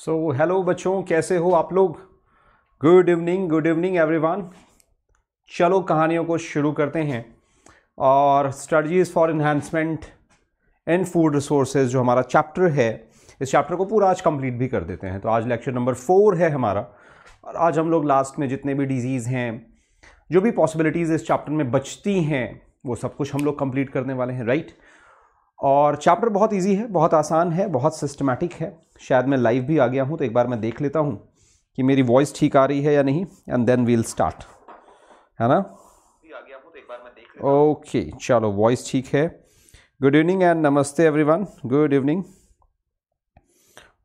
So hello बच्चों, कैसे हो आप लोग? Good evening good evening everyone चलो कहानियों को शुरू करते हैं। और strategies for enhancement in food resources जो हमारा चैप्टर है, इस चैप्टर को पूरा आज कंप्लीट भी कर देते हैं। तो आज लेक्चर नंबर फोर है हमारा। और आज हम लोग लास्ट में जितने भी डिज़ीज़ हैं, जो भी पॉसिबिलिटीज़ इस चैप्टर में बचती हैं, वो सब कुछ हम लोग कंप्लीट करने वाले हैं राइट और चैप्टर बहुत इजी है, बहुत आसान है, बहुत सिस्टमैटिक है। शायद मैं लाइव भी आ गया हूँ तो एक बार मैं देख लेता हूँ कि मेरी वॉइस ठीक आ रही है या नहीं एंड देन वील स्टार्ट है ना? ओके चलो वॉइस ठीक है। गुड इवनिंग एंड नमस्ते एवरीवन गुड इवनिंग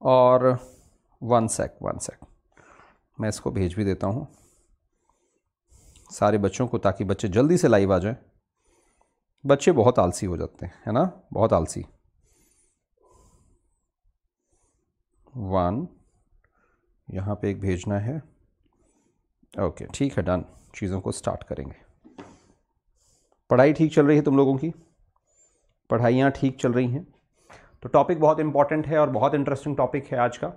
और वन सेक वन सेक मैं इसको भेज भी देता हूँ। सारे बच्चों को ताकि बच्चे जल्दी से लाइव आ जाएँ। बच्चे बहुत आलसी हो जाते हैं, है ना? बहुत आलसी। वन यहाँ पे एक भेजना है। ओके ठीक है डन चीज़ों को स्टार्ट करेंगे। पढ़ाई ठीक चल रही है तुम लोगों की? पढ़ाइयाँ ठीक चल रही हैं? तो टॉपिक बहुत इंपॉर्टेंट है और बहुत इंटरेस्टिंग टॉपिक है आज का।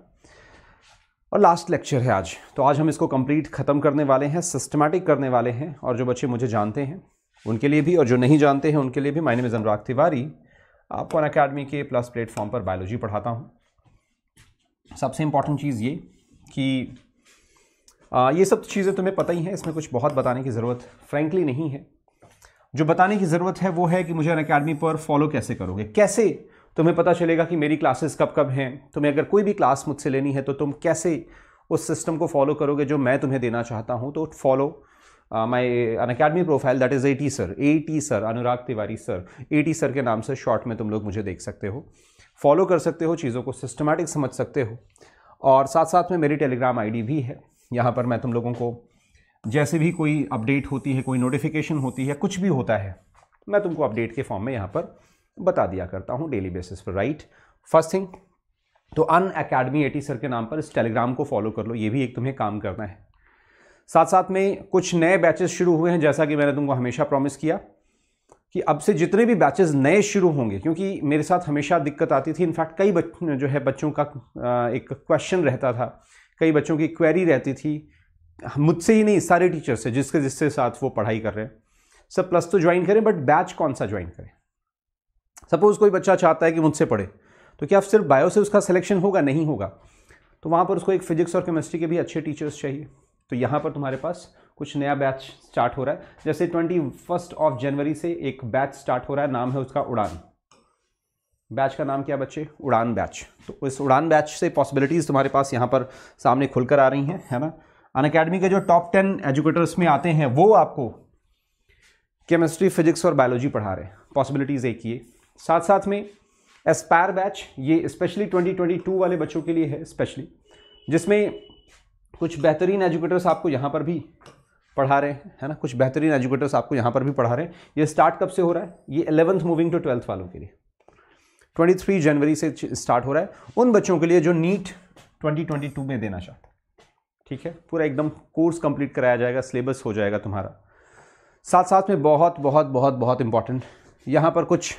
और लास्ट लेक्चर है आज। तो आज हम इसको कंप्लीट ख़त्म करने वाले हैं सिस्टमेटिक करने वाले हैं, और जो बच्चे मुझे जानते हैं उनके लिए भी और जो नहीं जानते हैं उनके लिए भी माइने में अनुराग तिवारी आपको अन अकेडमी के प्लस प्लेटफॉर्म पर बायोलॉजी पढ़ाता हूँ। सबसे इंपॉर्टेंट चीज़ ये कि आ, ये सब चीज़ें तुम्हें पता ही हैं इसमें कुछ बहुत बताने की ज़रूरत फ्रेंकली नहीं है। जो बताने की ज़रूरत है वो है कि मुझे अन अकेडमी पर फॉलो कैसे करोगे? कैसे तुम्हें पता चलेगा कि मेरी क्लासेस कब कब हैं? तुम्हें अगर कोई भी क्लास मुझसे लेनी है तो तुम कैसे उस सिस्टम को फॉलो करोगे जो मैं तुम्हें देना चाहता हूँ? तो follow my Unacademy profile that is A T sir A T sir Anurag Tiwari sir A T sir के नाम से शॉर्ट में तुम लोग मुझे देख सकते हो। फॉलो कर सकते हो, चीज़ों को सिस्टमेटिक समझ सकते हो। और साथ साथ में मेरी टेलीग्राम आईडी भी है। यहाँ पर मैं तुम लोगों को जैसे भी कोई अपडेट होती है, कोई नोटिफिकेशन होती है, कुछ भी होता है, मैं तुमको अपडेट के फॉर्म में यहाँ पर बता दिया करता हूँ डेली बेसिस पर राइट फ़र्स्ट थिंग तो अन अकेडमी एटी सर के नाम पर इस टेलीग्राम को फॉलो कर लो। ये भी एक तुम्हें काम करना है। साथ साथ में कुछ नए बैचेस शुरू हुए हैं, जैसा कि मैंने तुमको हमेशा प्रॉमिस किया कि अब से जितने भी बैचेस नए शुरू होंगे, क्योंकि मेरे साथ हमेशा दिक्कत आती थी। इनफैक्ट कई बच्चों जो है, बच्चों का एक क्वेश्चन रहता था। कई बच्चों की क्वेरी रहती थी। मुझसे ही नहीं, सारे टीचर से, जिसके जिसके साथ वो पढ़ाई कर रहे हैं। सब प्लस तो ज्वाइन करें बट बैच कौन सा ज्वाइन करें? सपोज़ कोई बच्चा चाहता है कि मुझसे पढ़े तो क्या सिर्फ़ बायो से उसका सिलेक्शन होगा? नहीं होगा। तो वहाँ पर उसको एक फिजिक्स और केमिस्ट्री के भी अच्छे टीचर्स चाहिए। तो यहाँ पर तुम्हारे पास कुछ नया बैच स्टार्ट हो रहा है। जैसे ट्वेंटी फ़र्स्ट ऑफ़ जनवरी से एक बैच स्टार्ट हो रहा है, नाम है उसका उड़ान। बैच का नाम क्या बच्चे? उड़ान बैच तो इस उड़ान बैच से पॉसिबिलिटीज़ तुम्हारे पास यहाँ पर सामने खुलकर आ रही हैं, है ना? अन अकेडमी के जो टॉप टेन एजुकेटर्स में आते हैं, वो आपको केमिस्ट्री फिजिक्स और बायोलॉजी पढ़ा रहे हैं। पॉसिबिलिटीज़ एक ये साथ साथ में एस्पायर बैच ये स्पेशली 2022 वाले बच्चों के लिए है स्पेशली जिसमें कुछ बेहतरीन एजुकेटर्स आपको यहाँ पर भी पढ़ा रहे हैं, है ना? कुछ बेहतरीन एजुकेटर्स आपको यहाँ पर भी पढ़ा रहे हैं। ये स्टार्ट कब से हो रहा है? ये एलेवंथ मूविंग टू ट्वेल्थ वालों के लिए। 23 जनवरी से स्टार्ट हो रहा है। उन बच्चों के लिए जो नीट 2022 में देना चाहते ठीक है? पूरा एकदम कोर्स कंप्लीट कराया जाएगा सिलेबस हो जाएगा तुम्हारा। साथ साथ में बहुत बहुत बहुत बहुत इंपॉर्टेंट यहाँ पर कुछ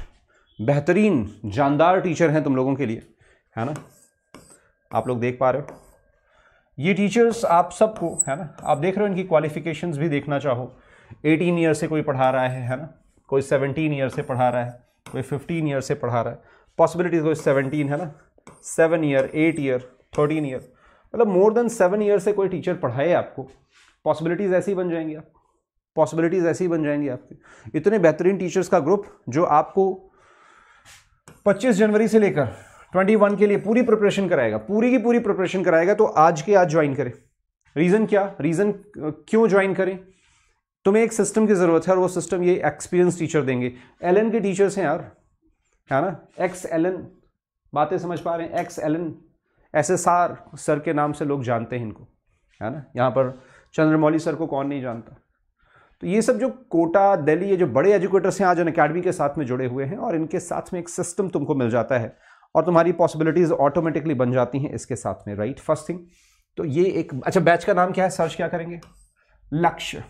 बेहतरीन, जानदार टीचर हैं तुम लोगों के लिए, है ना? आप लोग देख पा रहे हो। ये टीचर्स आप सबको, है ना? आप देख रहे हो इनकी क्वालिफिकेशंस भी देखना चाहो। 18 ईयर से कोई पढ़ा रहा है है ना? कोई 17 ईयर से पढ़ा रहा है, कोई 15 ईयर से पढ़ा रहा है। पॉसिबिलिटीज कोई 17 है ना? Seven year eight year thirteen year मतलब मोर देन सेवन ईयर से कोई टीचर पढ़ाए आपको। पॉसिबिलिटीज़ ऐसी बन जाएँगी आप। पॉसिबिलिटीज़ ऐसी बन जाएँगी आपकी। इतने बेहतरीन टीचर्स का ग्रुप जो आपको 25 जनवरी से लेकर 21 के लिए पूरी प्रिपरेशन कराएगा, पूरी की पूरी प्रिपरेशन कराएगा तो आज के आज ज्वाइन करें। रीज़न क्या? रीज़न क्यों ज्वाइन करें? तुम्हें एक सिस्टम की ज़रूरत है और वो सिस्टम ये एक्सपीरियंस टीचर देंगे। एल के टीचर्स हैं यार, है ना? एक्स एल बातें समझ पा रहे हैं? X L S S R sir के नाम से लोग जानते हैं इनको, है ना? यहाँ पर चंद्रमौली सर को कौन नहीं जानता? तो ये सब जो कोटा, दिल्ली, ये जो बड़े एजुकेटर्स हैं, आज अन अकेडमी के साथ में जुड़े हुए हैं और इनके साथ में एक सिस्टम तुमको मिल जाता है। और तुम्हारी पॉसिबिलिटीज़ ऑटोमेटिकली बन जाती हैं इसके साथ में राइट फ़र्स्ट थिंग तो ये एक अच्छा बैच का नाम क्या है? सर्च क्या करेंगे? लक्ष्य।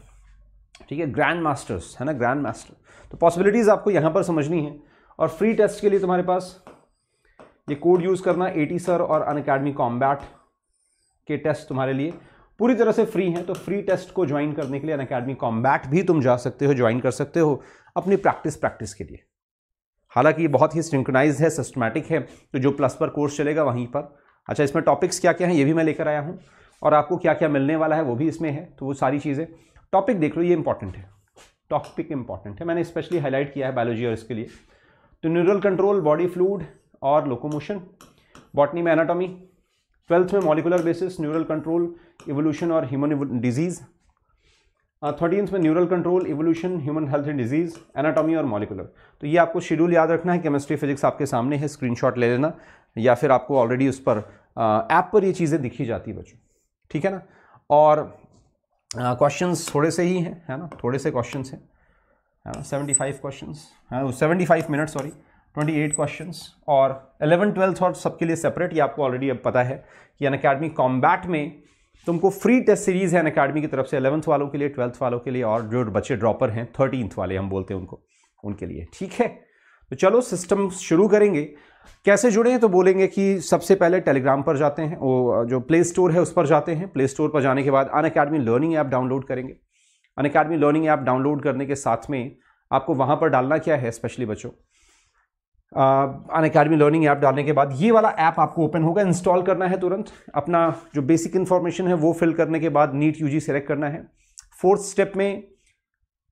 ठीक है ग्रैंड मास्टर्स है ना? ग्रैंड मास्टर तो पॉसिबिलिटीज़ आपको यहाँ पर समझनी है। और फ्री टेस्ट के लिए तुम्हारे पास ये कोड यूज़ करना ए टी सर और अन अकेडमी कॉम्बैट के टेस्ट तुम्हारे लिए। पूरी तरह से फ्री हैं तो फ्री टेस्ट को ज्वाइन करने के लिए अन अकेडमी कॉम्बैट भी तुम जा सकते हो ज्वाइन कर सकते हो अपनी प्रैक्टिस प्रैक्टिस के लिए। हालाँकि ये बहुत ही सिंक्रोनाइज है सिस्टमैटिक है तो जो प्लस पर कोर्स चलेगा वहीं पर। अच्छा इसमें टॉपिक्स क्या क्या हैं, ये भी मैं लेकर आया हूँ, और आपको क्या क्या मिलने वाला है, वो भी इसमें है तो वो सारी चीज़ें। टॉपिक देख लो, ये इंपॉर्टेंट है। टॉपिक इंपॉर्टेंट है। मैंने स्पेशली हाईलाइट किया है बायोलॉजी और इसके लिए। तो न्यूरल कंट्रोल बॉडी फ्लूड और लोकोमोशन बॉटनी में एनाटॉमी ट्वेल्थ में molecular basis neural control evolution और ह्यूमन डिज़ीज़ थर्टीन में neural control evolution human health and disease anatomy और मॉलिकुलर तो ये आपको शेड्यूल याद रखना है केमिस्ट्री फिजिक्स आपके सामने है स्क्रीनशॉट ले लेना, या फिर आपको ऑलरेडी उस पर ऐप पर ये चीज़ें दिखी जाती है बच्चों। ठीक है ना? और क्वेश्चंस थोड़े से ही हैं, है ना? थोड़े से क्वेश्चन हैं। है ना seventy five question seventy five minute sorry twenty eight question और एलेवन ट्वेल्थ और सबके लिए सेपरेट ये आपको ऑलरेडी अब पता है कि अन अकेडमी कॉम्बैट में तुमको फ्री टेस्ट सीरीज़ है अकेडमी की तरफ़ से एलेवंथ वालों के लिए ट्वेल्थ वालों के लिए, और जो बच्चे ड्रॉपर हैं थर्टीनथ वाले हम बोलते हैं उनको, उनके लिए, ठीक है? तो चलो सिस्टम शुरू करेंगे। कैसे जुड़े हैं? तो बोलेंगे कि सबसे पहले टेलीग्राम पर जाते हैं, वो जो प्ले स्टोर है उस पर जाते हैं। प्ले स्टोर पर जाने के बाद Unacademy learning app download करेंगे। Unacademy learning app download करने के साथ में आपको वहाँ पर डालना क्या है स्पेशली बच्चों? अन अकेडमी लर्निंग ऐप डालने के बाद ये वाला ऐप आपको ओपन होगा, इंस्टॉल करना है तुरंत। अपना जो बेसिक इन्फॉर्मेशन है वो फिल करने के बाद नीट यूजी सेलेक्ट करना है। फोर्थ स्टेप में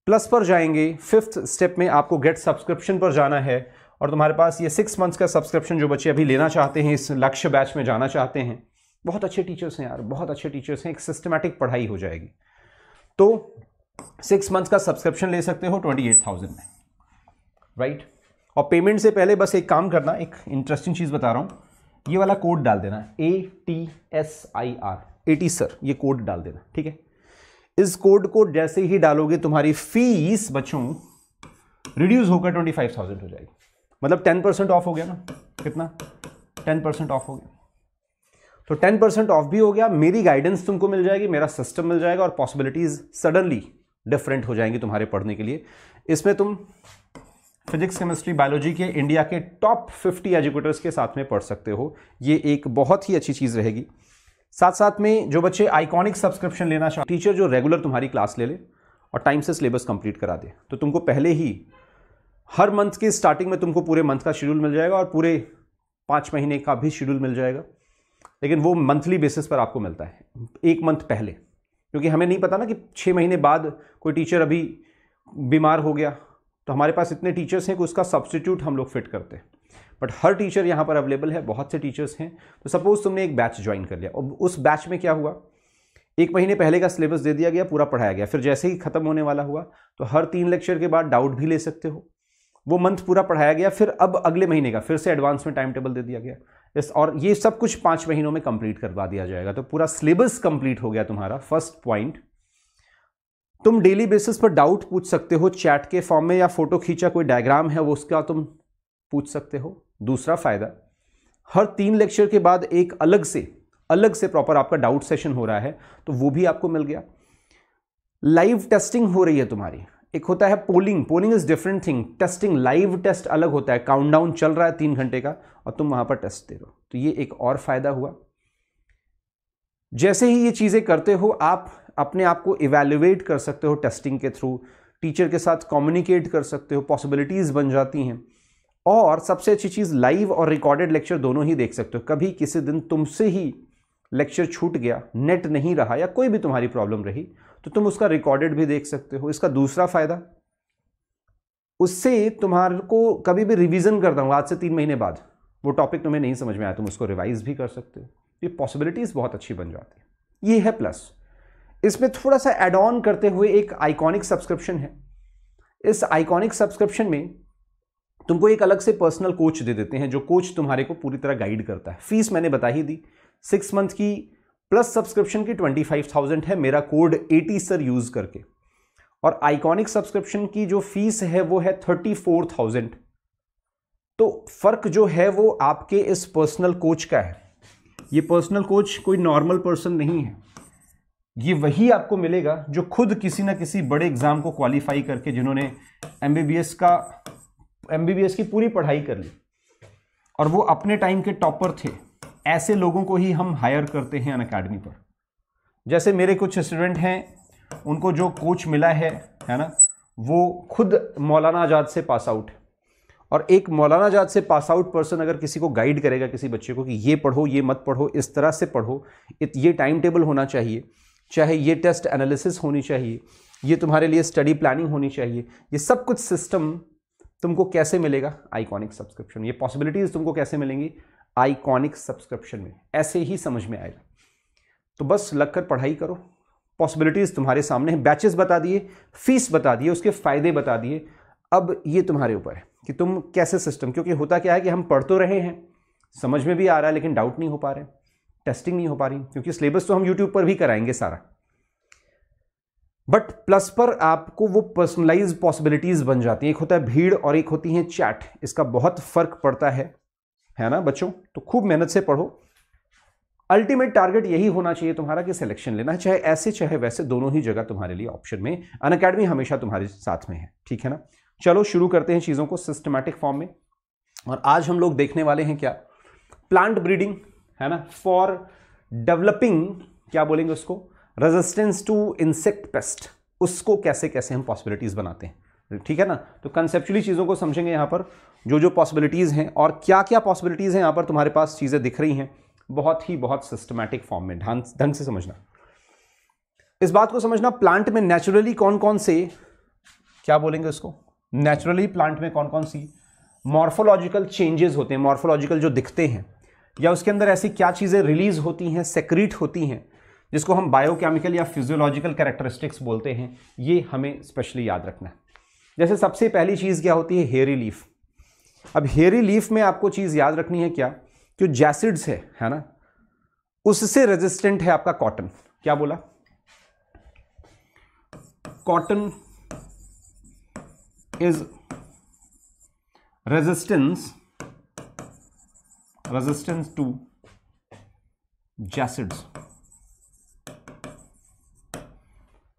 प्लस पर जाएँगे, फिफ्थ स्टेप में आपको गेट सब्सक्रिप्शन पर जाना है और तुम्हारे पास ये सिक्स मंथ्स का सब्सक्रिप्शन जो बच्चे अभी लेना चाहते हैं, इस लक्ष्य बैच में जाना चाहते हैं, बहुत अच्छे टीचर्स हैं यार, बहुत अच्छे टीचर्स हैं, एक सिस्टमेटिक पढ़ाई हो जाएगी। तो सिक्स मंथ्स का सब्सक्रिप्शन ले सकते हो ट्वेंटी एट थाउज़ेंड में राइट और पेमेंट से पहले बस एक काम करना, एक इंटरेस्टिंग चीज़ बता रहा हूँ। ये वाला कोड डाल देना A T S I R A T sir ये कोड डाल देना, ठीक है? इस कोड को जैसे ही डालोगे, तुम्हारी फ़ीस बच्चों रिड्यूस होकर ट्वेंटी फाइव थाउज़ेंड हो जाएगी। मतलब टेन परसेंट ऑफ़ हो गया ना? कितना? टेन परसेंट ऑफ़ हो गया। तो टेन परसेंट ऑफ़ भी हो गया, मेरी गाइडेंस तुमको मिल जाएगी, मेरा सिस्टम मिल जाएगा और पॉसिबिलिटीज सडनली डिफरेंट हो जाएँगी तुम्हारे पढ़ने के लिए। इसमें तुम फिजिक्स, केमिस्ट्री, बायोलॉजी के इंडिया के टॉप 50 एजुकेटर्स के साथ में पढ़ सकते हो। ये एक बहुत ही अच्छी चीज़ रहेगी। साथ साथ में जो बच्चे आइकॉनिक सब्सक्रिप्शन लेना चाहते टीचर जो रेगुलर तुम्हारी क्लास ले ले और टाइम से सिलेबस कंप्लीट करा दे तो तुमको पहले ही हर मंथ के स्टार्टिंग में तुमको पूरे मंथ का शेड्यूल मिल जाएगा और पूरे पाँच महीने का भी शेड्यूल मिल जाएगा। लेकिन वो मंथली बेसिस पर आपको मिलता है, एक मंथ पहले। क्योंकि हमें नहीं पता ना कि छः महीने बाद कोई टीचर अभी बीमार हो गया तो हमारे पास इतने टीचर्स हैं कि उसका सब्सटीट्यूट हम लोग फिट करते हैं। बट हर टीचर यहाँ पर अवेलेबल है, बहुत से टीचर्स हैं। तो सपोज़ तुमने एक बैच ज्वाइन कर लिया और उस बैच में क्या हुआ? एक महीने पहले का सिलेबस दे दिया गया, पूरा पढ़ाया गया, फिर जैसे ही खत्म होने वाला हुआ तो हर तीन लेक्चर के बाद डाउट भी ले सकते हो। वो मंथ पूरा पढ़ाया गया, फिर अब अगले महीने का, फिर से एडवांस में टाइम टेबल दे दिया गया। इस और ये सब कुछ पाँच महीनों में कंप्लीट करवा दिया जाएगा। तो पूरा सिलेबस कंप्लीट हो गया तुम्हारा फ़र्स्ट पॉइंट तुम डेली बेसिस पर डाउट पूछ सकते हो चैट के फॉर्म में या फ़ोटो खींचा कोई डायग्राम है वो उसका तुम पूछ सकते हो। दूसरा फ़ायदा, हर तीन लेक्चर के बाद एक अलग से अलग से प्रॉपर आपका डाउट सेशन हो रहा है तो वो भी आपको मिल गया। लाइव टेस्टिंग हो रही है तुम्हारी। एक होता है polling polling is different thing testing live test अलग होता है। काउंटडाउन चल रहा है तीन घंटे का और तुम वहाँ पर टेस्ट दे रहे हो। तो ये एक और फ़ायदा हुआ। जैसे ही ये चीज़ें करते हो, आप अपने आप को इवेल्युएट कर सकते हो टेस्टिंग के थ्रू टीचर के साथ कम्युनिकेट कर सकते हो पॉसिबिलिटीज बन जाती हैं। और सबसे अच्छी चीज़ लाइव और रिकॉर्डेड लेक्चर दोनों ही देख सकते हो। कभी किसी दिन तुमसे ही लेक्चर छूट गया नेट नहीं रहा या कोई भी तुम्हारी प्रॉब्लम रही तो तुम उसका रिकॉर्डेड भी देख सकते हो। इसका दूसरा फ़ायदा, उससे तुम्हारे को कभी भी रिवीजन करता हूँ, आज से तीन महीने बाद, वो टॉपिक तुम्हें नहीं समझ में आया, तुम उसको रिवाइज भी कर सकते हो। ये पॉसिबिलिटीज बहुत अच्छी बन जाती है। ये है प्लस इसमें थोड़ा सा एड ऑन करते हुए एक आइकॉनिक सब्सक्रिप्शन है। इस आइकॉनिक सब्सक्रिप्शन में तुमको एक अलग से पर्सनल कोच दे देते हैं, जो कोच तुम्हारे को पूरी तरह गाइड करता है। फ़ीस मैंने बता ही दी। सिक्स मंथ की प्लस सब्सक्रिप्शन की ट्वेंटी फाइव थाउज़ेंड है मेरा कोड एटी सर यूज़ करके। और आइकॉनिक सब्सक्रिप्शन की जो फ़ीस है, वो है थर्टी फोर थाउज़ेंड तो फ़र्क जो है, वो आपके इस पर्सनल कोच का है। ये पर्सनल कोच कोई नॉर्मल पर्सन नहीं है। ये वही आपको मिलेगा जो खुद किसी ना किसी बड़े एग्ज़ाम को क्वालिफाई करके जिन्होंने एमबीबीएस का एमबीबीएस की पूरी पढ़ाई कर ली। और वो अपने टाइम के टॉपर थे। ऐसे लोगों को ही हम हायर करते हैं अन अकेडमी पर। जैसे मेरे कुछ स्टूडेंट हैं, उनको जो कोच मिला है है ना, वो खुद मौलाना आज़ाद से पास आउट है। और एक मौलाना आज़ाद से पास आउट पर्सन अगर किसी को गाइड करेगा किसी बच्चे को कि ये पढ़ो, ये मत पढ़ो, इस तरह से पढ़ो ये टाइम टेबल होना चाहिए। चाहे ये टेस्ट एनालिसिस होनी चाहिए, ये तुम्हारे लिए स्टडी प्लानिंग होनी चाहिए, ये सब कुछ सिस्टम तुमको कैसे मिलेगा? आइकॉनिक सब्सक्रिप्शन ये पॉसिबिलिटीज़ तुमको कैसे मिलेंगी? आइकॉनिक सब्सक्रिप्शन में। ऐसे ही समझ में आएगा। तो बस लगकर पढ़ाई करो। पॉसिबिलिटीज़ तुम्हारे सामने हैं। बैचेस बता दिए फ़ीस बता दिए, उसके फ़ायदे बता दिए। अब ये तुम्हारे ऊपर है कि तुम कैसे सिस्टम क्योंकि होता क्या है कि हम पढ़ तो रहे हैं, समझ में भी आ रहा है, लेकिन डाउट नहीं हो पा रहे टेस्टिंग नहीं हो पा रही, क्योंकि सिलेबस तो हम यूट्यूब पर भी कराएँगे सारा। बट प्लस पर आपको वो पर्सनलाइज पॉसिबिलिटीज बन जाती हैं। एक होता है भीड़ और एक होती है चैट इसका बहुत फ़र्क पड़ता है। है ना बच्चों? तो खूब मेहनत से पढ़ो। अल्टीमेट टारगेट यही होना चाहिए तुम्हारा कि सिलेक्शन लेना है, चाहे ऐसे, चाहे वैसे, दोनों ही जगह तुम्हारे लिए ऑप्शन में। अन अकेडमी हमेशा तुम्हारे साथ में है। ठीक है ना? चलो शुरू करते हैं चीज़ों को सिस्टमैटिक फॉर्म में। और आज हम लोग देखने वाले हैं क्या? प्लांट ब्रीडिंग है ना? फॉर डेवलपिंग क्या बोलेंगे उसको? रेजिस्टेंस टू इंसेक्ट पेस्ट उसको कैसे कैसे हम पॉसिबिलिटीज़ बनाते हैं। ठीक है ना? तो कंसेप्चुअली चीज़ों को समझेंगे यहाँ पर। जो जो पॉसिबिलिटीज़ हैं और क्या क्या पॉसिबिलिटीज़ हैं यहाँ पर तुम्हारे पास चीज़ें दिख रही हैं। बहुत ही बहुत सिस्टमैटिक फॉर्म में ढंग से समझना। इस बात को समझना प्लांट में नेचुरली कौन कौन से, क्या बोलेंगे उसको? नेचुरली प्लांट में कौन कौन सी मॉर्फोलॉजिकल चेंजेस होते हैं मॉर्फोलॉजिकल जो दिखते हैं। या उसके अंदर ऐसी क्या चीज़ें रिलीज़ होती हैं सेक्रीट होती हैं, जिसको हम बायोकेमिकल या फिजियोलॉजिकल कैरेक्टरिस्टिक्स बोलते हैं, ये हमें स्पेशली याद रखना है। जैसे सबसे पहली चीज़ क्या होती है? हेयरी लीफ अब हेयरी लीफ में आपको चीज़ याद रखनी है क्या? जो जैसिड्स है है ना? उससे रेजिस्टेंट है आपका कॉटन क्या बोला? Cotton is resistance resistance to jacids.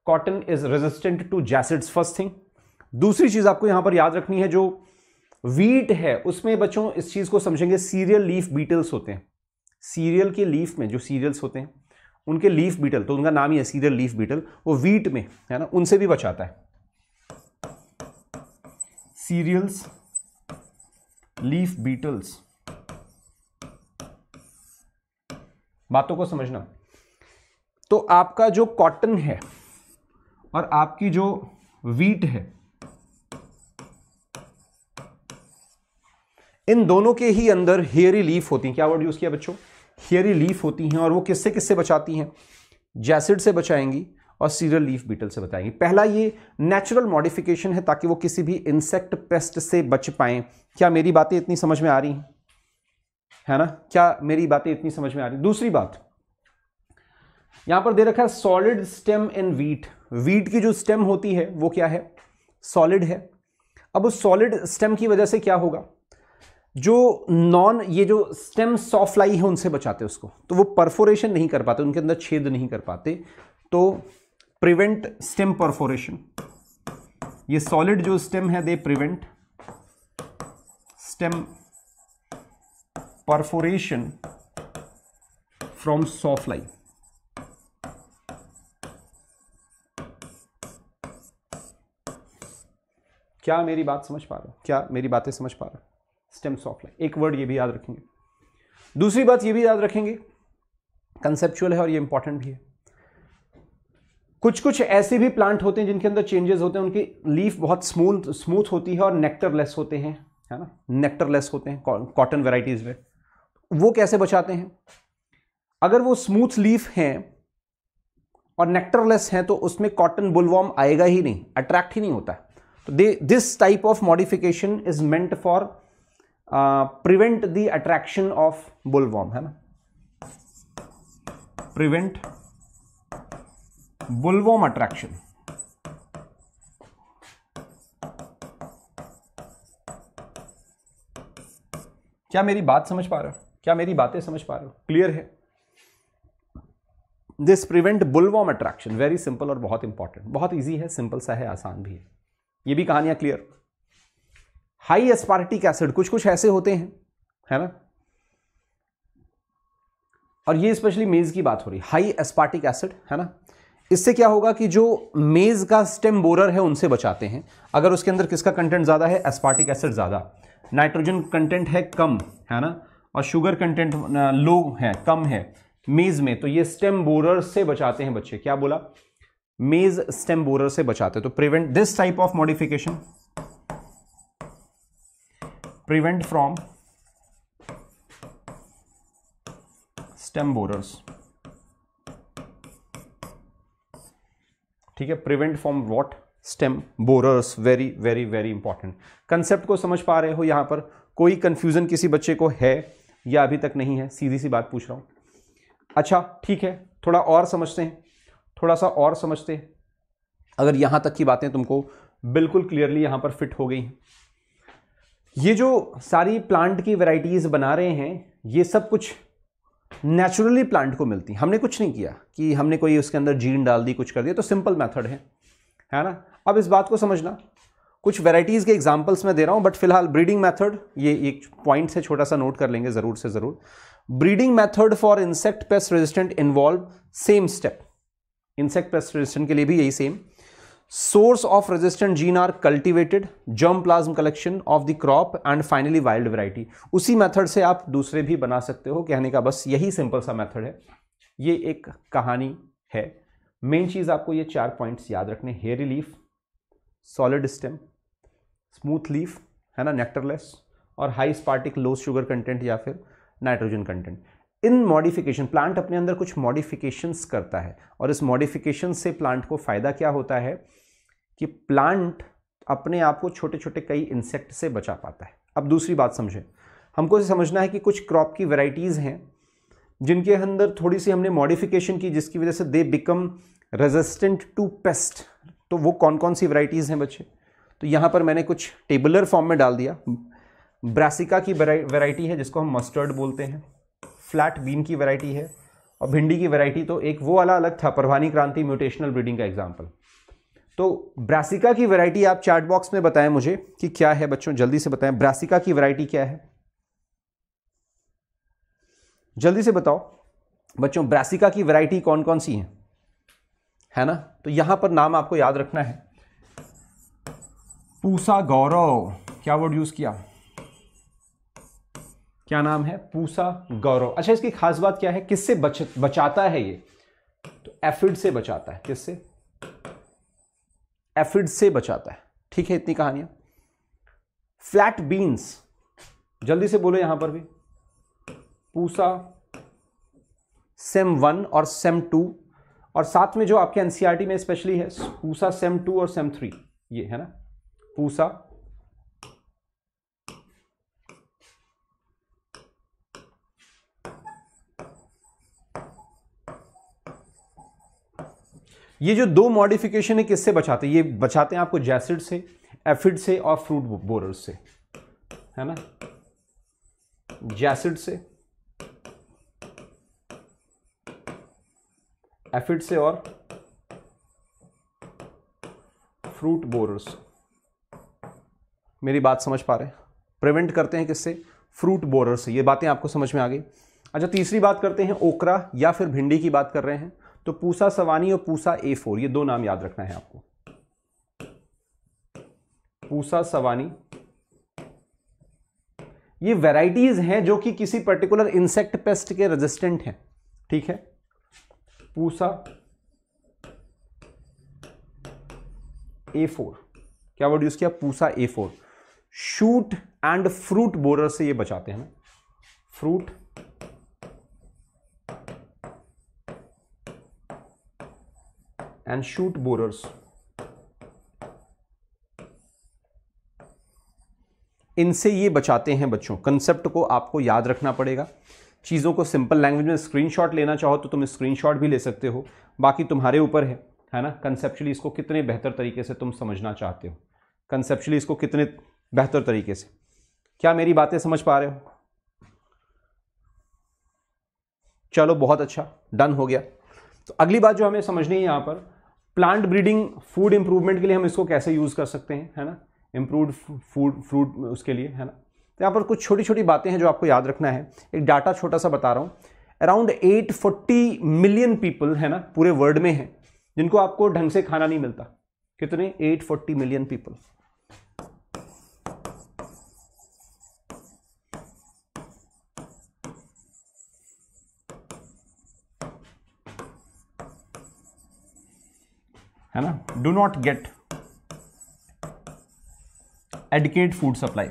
Cotton is resistant to jassids first thing दूसरी चीज़ आपको यहाँ पर याद रखनी है जो वीट है, उसमें बच्चों इस चीज़ को समझेंगे सीरियल लीफ बीटल्स होते हैं। सीरियल के लीफ में जो सीरियल्स होते हैं, उनके लीफ बीटल तो उनका नाम ही है सीरियल लीफ बीटल वो वीट में, है ना, उनसे भी बचाता है। सीरियल्स लीफ बीटल्स बातों को समझना। तो आपका जो कॉटन है और आपकी जो वीट है, इन दोनों के ही अंदर हेयरी लीफ होती हैं। क्या वर्ड यूज़ किया बच्चों? हेयरी लीफ होती हैं और वो किससे किससे बचाती हैं? जैसिड से बचाएँगी और सीरियल लीफ बीटल से बताएँगे पहला ये नेचुरल मॉडिफिकेशन है ताकि वो किसी भी इंसेक्ट पेस्ट से बच पाए। क्या मेरी बातें इतनी समझ में आ रही हैं? है ना? क्या मेरी बातें इतनी समझ में आ रही दूसरी बात, यहाँ पर दे रखा है solid stem in wheat wheat की जो स्टेम होती है, वो क्या है? सॉलिड है। अब उस सॉलिड स्टेम की वजह से क्या होगा? जो नॉन ये जो स्टेम सॉफ्लाई है, उनसे बचाते उसको। तो वो परफोरेशन नहीं कर पाते, उनके अंदर छेद नहीं कर पाते। तो प्रिवेंट स्टेम परफोरेशन ये सॉलिड जो स्टेम है they prevent stem perforation from sawfly क्या मेरी बात समझ पा रहे हो? क्या मेरी बातें समझ पा रहे हो? स्टेम सॉफ्लाई एक वर्ड ये भी याद रखेंगे। दूसरी बात ये भी याद रखेंगे। कंसेप्चुअल है और ये इंपॉर्टेंट भी है। कुछ कुछ ऐसे भी प्लांट होते हैं जिनके अंदर चेंजेस होते हैं। उनकी लीफ बहुत स्मूथ स्मूथ होती है और नेक्टरलेस होते हैं, है ना? नेक्टरलेस होते हैं कॉटन वेराइटीज में। वो कैसे बचाते हैं? अगर वो स्मूथ लीफ हैं और नेक्टरलेस हैं तो उसमें कॉटन बुलवॉर्म आएगा ही नहीं अट्रैक्ट ही नहीं होता। है तो they this type of modification is meant for prevent the attraction of bollworm है ना? प्रिवेंट बुलवोम अट्रैक्शन क्या मेरी बात समझ पा रहे हो? क्या मेरी बातें समझ पा रहे हो? क्लियर है? This prevent bollworm attraction very simple और बहुत इंपॉर्टेंट बहुत ईजी है सिंपल सा है, आसान भी है. ये भी कहानियाँ क्लियर हाई एस्पार्टिक एसिड कुछ कुछ ऐसे होते हैं, है ना? और ये स्पेशली मेज की बात हो रही हाई एस्पार्टिक एसिड है ना? इससे क्या होगा कि जो मेज का स्टेम बोरर है, उनसे बचाते हैं. अगर उसके अंदर किसका कंटेंट ज़्यादा है? एस्पार्टिक एसिड ज़्यादा. नाइट्रोजन कंटेंट है कम, है ना? और शुगर कंटेंट लो है, कम है मेज में तो ये स्टेम बोरर से बचाते हैं बच्चे। क्या बोला? मेज स्टेम बोरर से बचाते तो prevent this type of modification prevent from stem borers ठीक है prevent from what stem borers very very very important concept को समझ पा रहे हो यहाँ पर? कोई कंफ्यूजन किसी बच्चे को है? या अभी तक नहीं है, सीधी सी बात पूछ रहा हूँ। अच्छा ठीक है, थोड़ा और समझते हैं, थोड़ा सा और समझते हैं। अगर यहाँ तक की बातें तुमको बिल्कुल क्लियरली यहाँ पर फिट हो गई हैं। ये जो सारी प्लांट की वैरायटीज बना रहे हैं, ये सब कुछ नेचुरली प्लांट को मिलती हमने कुछ नहीं किया कि हमने कोई उसके अंदर जीन डाल दी, कुछ कर दिया तो सिंपल मेथड है। है ना? अब इस बात को समझना कुछ वेराइटीज़ के एग्जाम्पल्स मैं दे रहा हूँ बट फ़िलहाल ब्रीडिंग मेथड ये एक पॉइंट से छोटा सा नोट कर लेंगे ज़रूर से ज़रूर। Breeding method for insect pest resistant involve same step insect pest resistant के लिए भी यही same source of resistant gene are cultivated germplasm collection of the crop and finally wild variety. उसी मेथड से आप दूसरे भी बना सकते हो, कहने का बस यही सिंपल सा मेथड है। ये एक कहानी है। मेन चीज़ आपको ये चार पॉइंट्स याद रखने hairy leaf solid stem smooth leaf, है ना नेक्टरलेस और high aspartic low sugar content या फिर nitrogen content in modification plant अपने अंदर कुछ मॉडिफिकेशंस करता है और इस मॉडिफिकेशन से प्लांट को फ़ायदा क्या होता है कि प्लांट अपने आप को छोटे छोटे कई इंसेक्ट से बचा पाता है। अब दूसरी बात समझें। हमको समझना है कि कुछ क्रॉप की वेराइटीज़ हैं जिनके अंदर थोड़ी सी हमने मॉडिफिकेशन की जिसकी वजह से they become resistant to pest तो वो कौन कौन सी वेराइटीज़ हैं बच्चे? तो यहाँ पर मैंने कुछ टेबुलर फॉर्म में डाल दिया। ब्रासिका की वेराइटी है जिसको हम मस्टर्ड बोलते हैं। फ्लैट बीन की वैरायटी है और भिंडी की वैरायटी तो एक वो वाला अलग था, परवानी क्रांति म्यूटेशनल ब्रीडिंग का एग्ज़ाम्पल। तो ब्रासिका की वैरायटी आप चैट बॉक्स में बताएँ मुझे कि क्या है, बच्चों जल्दी से बताएँ। ब्रासिका की वैरायटी क्या है? जल्दी से बताओ। बच्चों, ब्रासिका की वैरायटी कौन कौन सी है? है ना? तो यहाँ पर नाम आपको याद रखना है। पूसा गौरव। क्या वर्ड यूज़ किया? क्या नाम है? पूसा गौरव। अच्छा इसकी खास बात क्या है? किससे बच, बचाता है ये? तो एफिड से बचाता है। किससे? एफिड से बचाता है। ठीक है, इतनी कहानियाँ। फ्लैट बीन्स जल्दी से बोलो यहाँ पर भी। पूसा सेम वन और सेम टू और साथ में जो आपके एनसीईआरटी में स्पेशली है, पूसा सेम टू और सेम थ्री ये, है ना? पूसा। ये जो दो मॉडिफिकेशन है, किससे बचाते हैं? ये बचाते हैं आपको जैसिड से एफिड से और फ्रूट बोरर से। है ना? जैसिड से एफिड से और फ्रूट बोरर्स मेरी बात समझ पा रहे हैं। प्रिवेंट करते हैं किससे? फ्रूट बोरर से। ये बातें आपको समझ में आ गई। अच्छा तीसरी बात करते हैं, ओकरा या फिर भिंडी की बात कर रहे हैं। तो पूसा सवानी और पूसा ए फोर ये दो नाम याद रखना है आपको। पूसा सवानी। ये वैराइटीज हैं जो कि किसी पर्टिकुलर इंसेक्ट पेस्ट के रेजिस्टेंट हैं। ठीक है? पूसा ए फोर क्या वर्ड यूज़ किया? Pusa A four shoot and fruit borer से ये बचाते हैं फ्रूट एंड शूट बोरर्स। इनसे ये बचाते हैं बच्चों कंसेप्ट को आपको याद रखना पड़ेगा। चीज़ों को सिंपल लैंग्वेज में स्क्रीनशॉट लेना चाहो तो तुम स्क्रीनशॉट भी ले सकते हो। बाकी तुम्हारे ऊपर है है ना? कंसेप्चुअली इसको कितने बेहतर तरीके से तुम समझना चाहते हो। कंसेप्चुअली इसको कितने बेहतर तरीके से। क्या मेरी बातें समझ पा रहे हो? चलो, बहुत अच्छा। डन हो गया। तो अगली बात जो हमें समझनी है यहाँ पर प्लांट ब्रीडिंग फ़ूड इंप्रूवमेंट के लिए हम इसको कैसे यूज़ कर सकते हैं, है ना? इम्प्रूव फ़ूड फ्रूट उसके लिए, है ना? तो यहाँ पर कुछ छोटी छोटी बातें हैं जो आपको याद रखना है। एक डाटा छोटा सा बता रहा हूँ। अराउंड 840 मिलियन पीपल है ना, पूरे वर्ल्ड में है, जिनको आपको ढंग से खाना नहीं मिलता। कितने? 840 मिलियन पीपल है ना? Do not get adequate food supply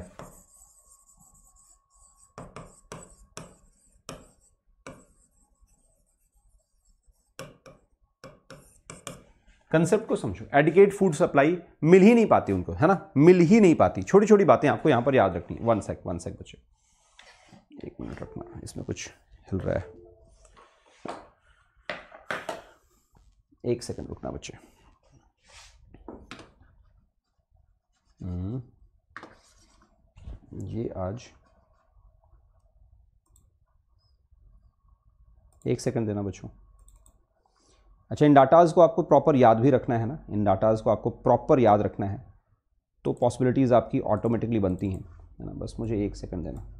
concept को समझो। एडिकेट फ़ूड सप्लाई मिल ही नहीं पाती उनको, है ना? मिल ही नहीं पाती। छोटी छोटी बातें आपको यहाँ पर याद रखनी। वन सेक वन सेक बच्चे। एक मिनट रखना। इसमें कुछ हिल रहा है। एक सेकंड रुकना बच्चे। ये आज एक सेकंड देना बच्चों। अच्छा इन डाटाज़ को आपको प्रॉपर याद भी रखना है ना? इन डाटाज़ को आपको प्रॉपर याद रखना है तो पॉसिबिलिटीज़ आपकी ऑटोमेटिकली बनती हैं, है ना? बस मुझे एक सेकंड देना।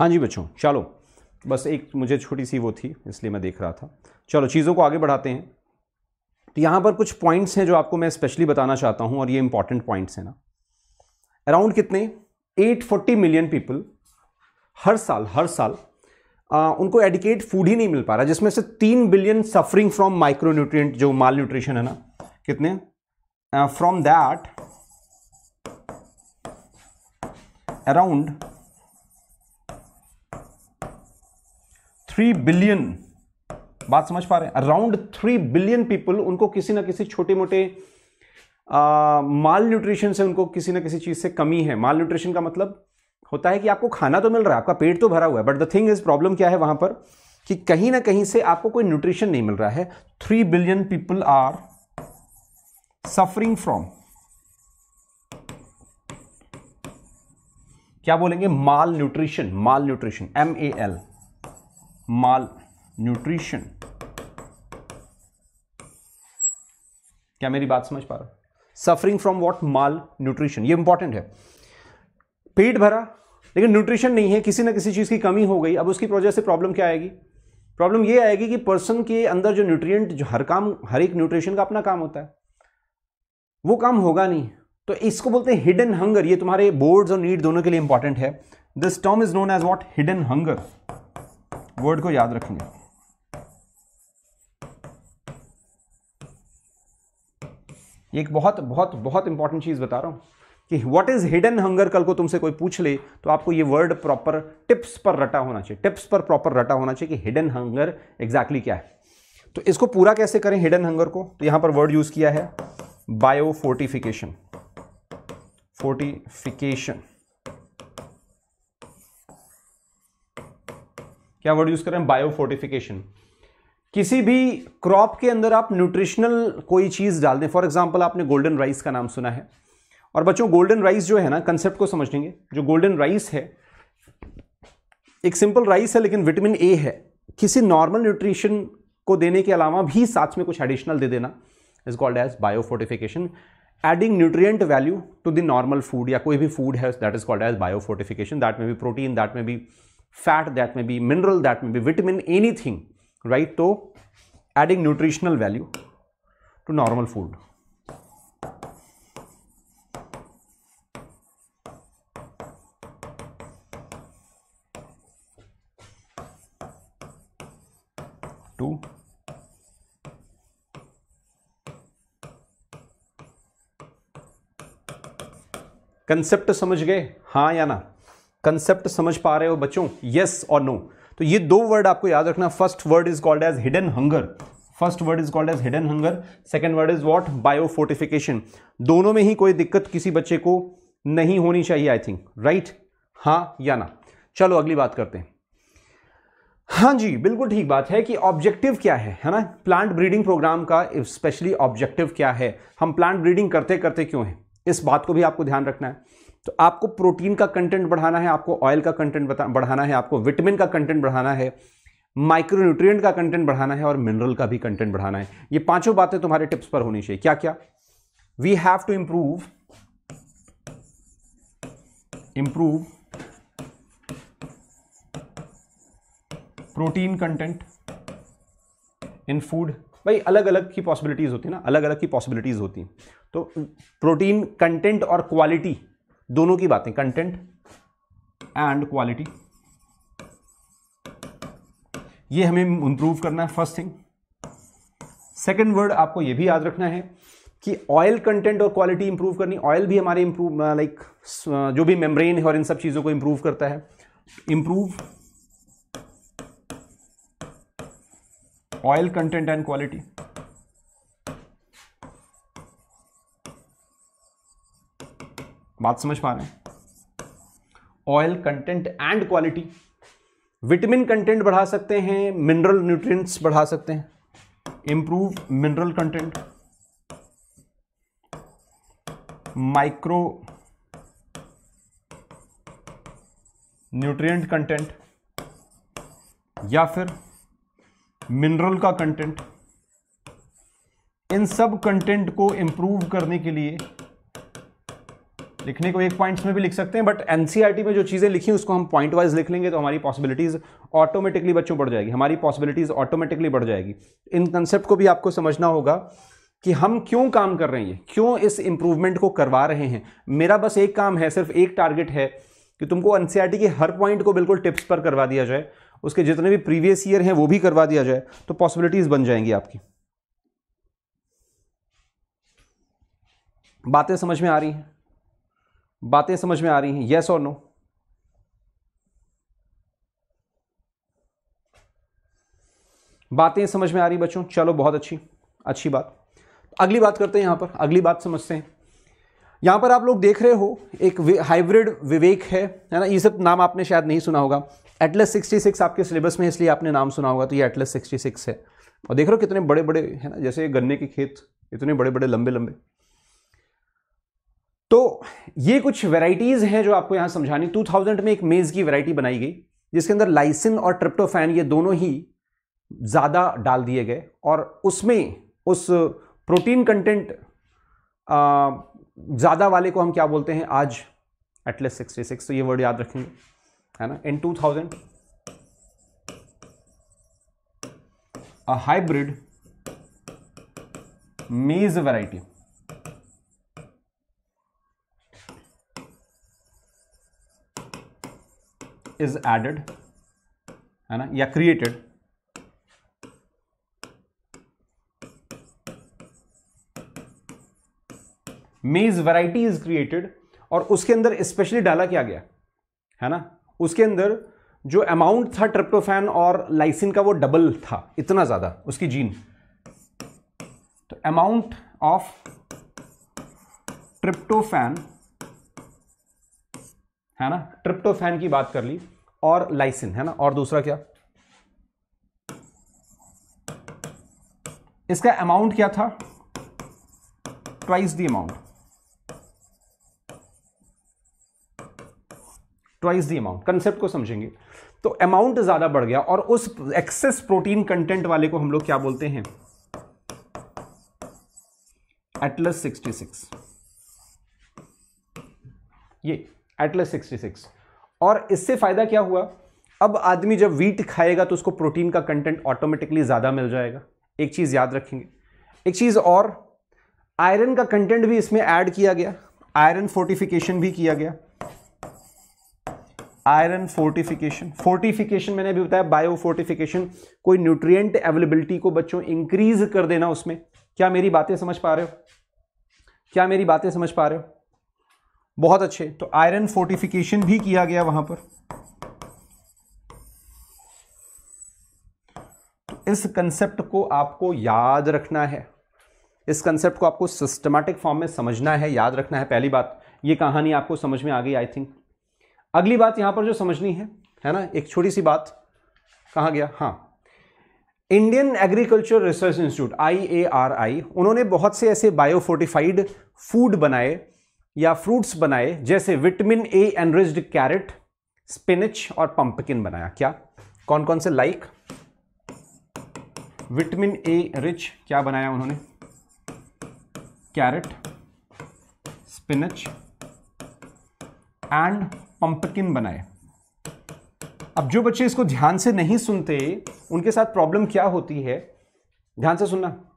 हाँ जी बच्चों चलो। बस एक मुझे छोटी सी वो थी इसलिए मैं देख रहा था। चलो चीज़ों को आगे बढ़ाते हैं। तो यहाँ पर कुछ पॉइंट्स हैं जो आपको मैं स्पेशली बताना चाहता हूँ और ये इंपॉर्टेंट पॉइंट्स हैं ना। अराउंड कितने? 840 मिलियन पीपल हर साल हर साल आ, उनको एडिकेट फ़ूड ही नहीं मिल पा रहा जिसमें से तीन बिलियन सफरिंग फ्रॉम माइक्रोन्यूट्रिएंट जो माल न्यूट्रिशन है ना। कितने? From that around three billion बात समझ पा रहे हैं? अराउंड थ्री बिलियन पीपल उनको किसी ना किसी छोटे मोटे माल न्यूट्रिशन से उनको किसी ना किसी चीज़ से कमी है। माल न्यूट्रिशन का मतलब होता है कि आपको खाना तो मिल रहा है, आपका पेट तो भरा हुआ है but the thing is problem क्या है वहाँ पर? कि कहीं ना कहीं से आपको कोई न्यूट्रिशन नहीं मिल रहा है। Three billion people are suffering from क्या बोलेंगे? Malnutrition malnutrition M A L malnutrition क्या मेरी बात समझ पा रहा suffering from what malnutrition ये इंपॉर्टेंट है। पेट भरा, लेकिन न्यूट्रिशन नहीं है, किसी ना किसी चीज़ की कमी हो गई। अब उसकी वजह से प्रॉब्लम क्या आएगी? प्रॉब्लम ये आएगी कि पर्सन के अंदर जो न्यूट्रिएंट जो हर काम, हर एक न्यूट्रिशन का अपना काम होता है, वो काम होगा नहीं। तो इसको बोलते हैं हिडन हंगर ये तुम्हारे बोर्ड्स और नीड दोनों के लिए इंपॉर्टेंट है। This term is known as what hidden hunger word को याद रखेंगे। एक बहुत बहुत बहुत इंपॉर्टेंट चीज़ बता रहा हूँ कि व्हाट इज़ हिडन हंगर कल को तुमसे कोई पूछ ले तो आपको ये वर्ड प्रॉपर टिप्स पर रटा होना चाहिए। टिप्स पर प्रॉपर रटा होना चाहिए कि हिडन हंगर एग्जैक्टली क्या है। तो इसको पूरा कैसे करें हिडन हंगर को? तो यहाँ पर वर्ड यूज़ किया है बायो फोर्टिफिकेशन क्या वर्ड यूज़ करें बायोफोर्टिफिकेशन किसी भी क्रॉप के अंदर आप न्यूट्रिशनल कोई चीज़ डाल दें। फॉर एग्ज़ाम्पल आपने गोल्डन राइस का नाम सुना है। और बच्चों गोल्डन राइस जो है ना कंसेप्ट को समझ लेंगे। जो गोल्डन राइस है, एक सिंपल राइस है, लेकिन विटामिन ए है। किसी नॉर्मल न्यूट्रिशन को देने के अलावा भी साथ में कुछ एडिशनल दे देना। Is called as biofortification adding nutrient value to the normal food या कोई भी फ़ूड है that is called as biofortification that में भी प्रोटीन दैट में भी फैट दैट में बी मिनरल दैट में बी विटामिन एनीथिंग राइट तो adding nutritional value to normal food to concept समझ गए? हाँ या ना? कंसेप्ट समझ पा रहे हो बच्चों? यस और नो तो ये दो वर्ड आपको याद रखना। First word is called as hidden hunger first word is called as hidden hunger second word is what biofortification दोनों में ही कोई दिक्कत किसी बच्चे को नहीं होनी चाहिए आई थिंक राइट हाँ या ना? चलो, अगली बात करते हैं। हाँ जी, बिल्कुल ठीक बात है कि ऑब्जेक्टिव क्या है है ना? प्लांट ब्रीडिंग प्रोग्राम का स्पेशली ऑब्जेक्टिव क्या है? हम प्लांट ब्रीडिंग करते करते क्यों हैं? इस बात को भी आपको ध्यान रखना है। तो आपको प्रोटीन का कंटेंट बढ़ाना है, आपको ऑयल का कंटेंट बढ़ाना है, आपको विटामिन का कंटेंट बढ़ाना है, माइक्रोन्यूट्रिएंट का कंटेंट बढ़ाना है और मिनरल का भी कंटेंट बढ़ाना है। ये पाँचों बातें तुम्हारे टिप्स पर होनी चाहिए। क्या क्या we have to improve improve protein content in food. भाई अलग अलग की पॉसिबिलिटीज होती है ना अलग अलग की पॉसिबिलिटीज होती हैं। तो प्रोटीन कंटेंट और क्वालिटी दोनों की बातें कंटेंट एंड क्वालिटी ये हमें इंप्रूव करना है फ़र्स्ट थिंग सेकंड वर्ड आपको ये भी याद रखना है कि ऑयल कंटेंट और क्वालिटी इंप्रूव करनी ऑयल भी हमारे इंप्रूव लाइक जो भी मेम्ब्रेन है और इन सब चीज़ों को इंप्रूव करता है। Improve oil content and quality बात समझ पा रहे हैं? Oil content and quality vitamin content बढ़ा सकते हैं मिनरल न्यूट्रिएंट्स बढ़ा सकते हैं। Improve mineral content micro nutrient content या फिर मिनरल का कंटेंट इन सब कंटेंट को इंप्रूव करने के लिए लिखने को एक पॉइंट्स में भी लिख सकते हैं बट एनसीईआरटी में जो चीज़ें लिखी उसको हम पॉइंट वाइज लिख लेंगे तो हमारी पॉसिबिलिटीज़ ऑटोमेटिकली बच्चों बढ़ जाएगी। हमारी पॉसिबिलिटीज़ ऑटोमेटिकली बढ़ जाएगी। इन कंसेप्ट को भी आपको समझना होगा कि हम क्यों काम कर रहे हैं, क्यों इस इंप्रूवमेंट को करवा रहे हैं। मेरा बस एक काम है, सिर्फ़ एक टारगेट है कि तुमको एनसीईआरटी के हर पॉइंट को बिल्कुल टिप्स पर करवा दिया जाए, उसके जितने भी प्रीवियस ईयर हैं, वो भी करवा दिया जाए तो पॉसिबिलिटीज़ बन जाएँगी आपकी। बातें समझ में आ रही हैं? बातें समझ में आ रही हैं यस और नो बातें समझ में आ रही बच्चों? चलो, बहुत अच्छी अच्छी बात। अगली बात करते हैं यहाँ पर, अगली बात समझते हैं। यहाँ पर आप लोग देख रहे हो, एक हाइब्रिड विवेक है है ना? ये सब नाम आपने शायद नहीं सुना होगा। एटलस 66 आपके सिलेबस में, इसलिए आपने नाम सुना होगा तो ये एटलस 66 है। और देख रहे हो कितने बड़े बड़े है ना? जैसे गन्ने के खेत, इतने बड़े बड़े लंबे लंबे तो ये कुछ वेराइटीज़ हैं जो आपको यहाँ समझानी। 2000 में एक मेज़ की वैरायटी बनाई गई, जिसके अंदर लाइसिन और ट्रिप्टोफैन ये दोनों ही ज़्यादा डाल दिए गए और उसमें उस प्रोटीन कंटेंट ज़्यादा वाले को हम क्या बोलते हैं? आज एटलेस सिक्सटी सिक्स तो ये वर्ड याद रखेंगे, है ना? In 2000 a hybrid maize variety is added है ना, या created maize variety is created और उसके अंदर स्पेशली डाला क्या गया, है ना? उसके अंदर जो अमाउंट था ट्रिप्टोफैन और लाइसिन का वो डबल था, इतना ज़्यादा, उसकी जीन तो अमाउंट ऑफ़ ट्रिप्टोफैन है ना? ट्रिप्टोफैन की बात कर ली और लाइसिन, है ना? और दूसरा क्या? इसका अमाउंट क्या था? Twice the amount twice the amount concept को समझेंगे। तो अमाउंट ज़्यादा बढ़ गया और उस एक्सेस प्रोटीन कंटेंट वाले को हम लोग क्या बोलते हैं? एटलस 66 ये एटलस 66 और इससे फ़ायदा क्या हुआ? अब आदमी जब वीट खाएगा तो उसको प्रोटीन का कंटेंट ऑटोमेटिकली ज़्यादा मिल जाएगा। एक चीज़ याद रखेंगे। एक चीज़ और आयरन का कंटेंट भी इसमें ऐड किया गया। आयरन फोर्टिफिकेशन भी किया गया। आयरन फोर्टिफिकेशन फोर्टिफिकेशन मैंने अभी बताया बायो फोर्टिफिकेशन कोई न्यूट्रिएंट अवेलेबिलिटी को बच्चों इंक्रीज कर देना उसमें। क्या मेरी बातें समझ पा रहे हो? क्या मेरी बातें समझ पा रहे हो? बहुत अच्छे। तो आयरन फोर्टिफिकेशन भी किया गया वहाँ पर। तो इस कंसेप्ट को आपको याद रखना है। इस कंसेप्ट को आपको सिस्टमैटिक फॉर्म में समझना है, याद रखना है। पहली बात, ये कहानी आपको समझ में आ गई आई थिंक अगली बात यहाँ पर जो समझनी है है ना? एक छोटी सी बात, कहा गया हाँ। Indian Agriculture Research Institute I A R I उन्होंने बहुत से ऐसे बायोफोर्टिफाइड फ़ूड बनाए या फ्रूट्स बनाए, जैसे vitamin A enriched carrot, spinach और पंपकिन बनाया। क्या? कौन कौन से? लाइक। विटामिन ए रिच, क्या बनाया उन्होंने? कैरेट, स्पिनच एंड पंपकिन बनाए। अब जो बच्चे इसको ध्यान से नहीं सुनते, उनके साथ प्रॉब्लम क्या होती है? ध्यान से सुनना।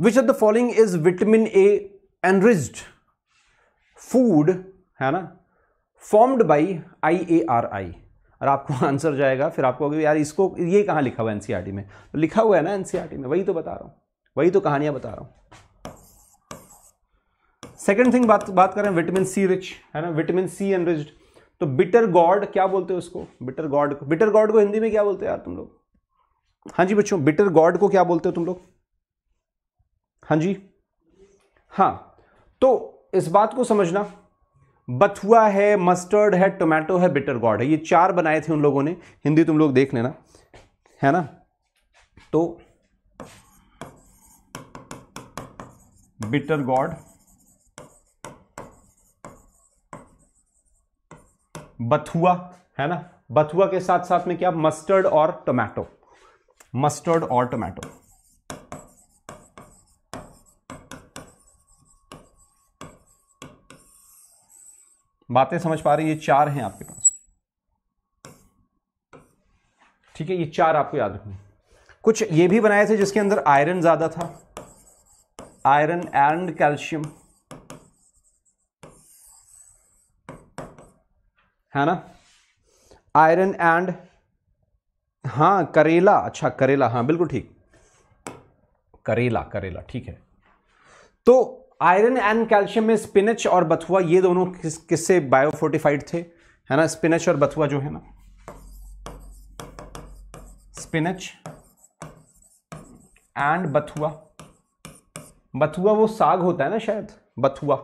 Which of the following is vitamin A enriched food है ना formed by I A R I और आपको आंसर जाएगा, फिर आपको यार, इसको, ये कहाँ लिखा हुआ है एनसीआरटी में? तो लिखा हुआ है ना एनसीआरटी में, वही तो बता रहा हूँ, वही तो कहानियाँ बता रहा हूँ। सेकेंड थिंग बात बात करें विटामिन सी रिच है ना विटामिन सी एनरिच्ड तो बिटर गॉड क्या बोलते हो उसको? बिटर गॉड को बिटर गॉड को हिंदी में क्या बोलते हो यार तुम लोग? हाँ जी बच्चों बिटर गॉड को क्या बोलते हो तुम लोग? हाँ जी? हाँ तो इस बात को समझना, बथुआ है मस्टर्ड है टोमेटो है बिटर गॉड है, ये चार बनाए थे उन लोगों ने। हिंदी तुम लोग देख लेना, है ना? तो बिटर गॉड बथुआ, है ना? बथुआ के साथ साथ में क्या? मस्टर्ड और टोमेटो मस्टर्ड और टोमेटो बातें समझ पा रहे, ये चार हैं आपके पास। ठीक है, ये चार आपको याद रखना। कुछ ये भी बनाए थे जिसके अंदर आयरन ज़्यादा था। Iron and calcium. है ना? आयरन एंड हाँ करेला। अच्छा करेला हाँ बिल्कुल ठीक। करेला करेला, ठीक है। तो आयरन एंड कैल्शियम में स्पिनच और बथुआ, ये दोनों किस, किससे बायोफोर्टिफाइड थे? है ना? स्पिनच और बथुआ जो है ना। स्पिनच एंड बथुआ। बथुआ वो साग होता है ना शायद? बथुआ।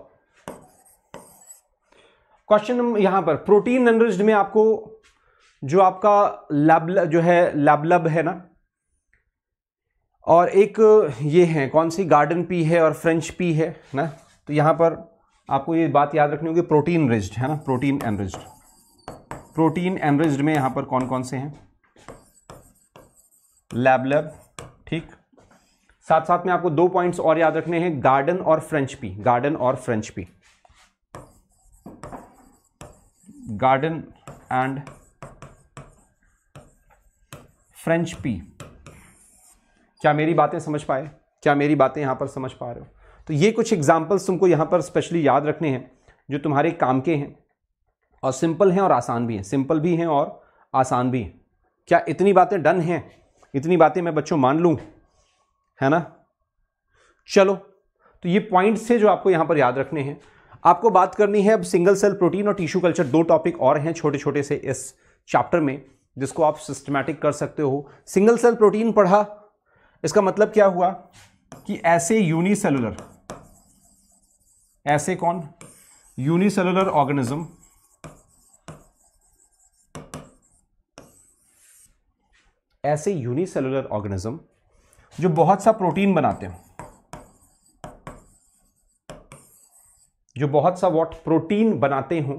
क्वेश्चन यहाँ पर, प्रोटीन एनरिच्ड में आपको जो आपका लैब जो है लैबलब है ना और एक, ये है, कौन सी गार्डन पी है और फ्रेंच पी है, ना? तो यहाँ पर आपको ये बात याद रखनी होगी प्रोटीन रिज्ड है ना? प्रोटीन एनरिच्ड प्रोटीन एनरिच्ड में यहाँ पर कौन कौन से हैं? लैबलब ठीक? साथ साथ में आपको दो पॉइंट्स और याद रखने हैं गार्डन और फ्रेंच पी गार्डन और French pea garden and French pea क्या मेरी बातें समझ पाए? क्या मेरी बातें यहाँ पर समझ पा रहे हो? तो ये कुछ एग्जाम्पल्स तुमको यहाँ पर स्पेशली याद रखने हैं, जो तुम्हारे काम के हैं। और सिंपल हैं और आसान भी हैं। सिंपल भी हैं और आसान भी हैं। क्या इतनी बातें डन हैं? इतनी बातें मैं बच्चों मान लूँ? है ना? चलो तो ये पॉइंट्स थे जो आपको यहाँ पर याद रखने हैं। आपको बात करनी है अब सिंगल सेल प्रोटीन और टिश्यू कल्चर दो टॉपिक और हैं छोटे छोटे से इस चैप्टर में, जिसको आप सिस्टमैटिक कर सकते हो। सिंगल सेल प्रोटीन पढ़ा इसका मतलब क्या हुआ कि ऐसे यूनिसेलुलर ऐसे कौन? यूनिसेलुलर ऑर्गेनिज्म ऐसे यूनिसेलुलर ऑर्गेनिज्म जो बहुत सा प्रोटीन बनाते हैं। जो बहुत सा वॉट प्रोटीन बनाते हों।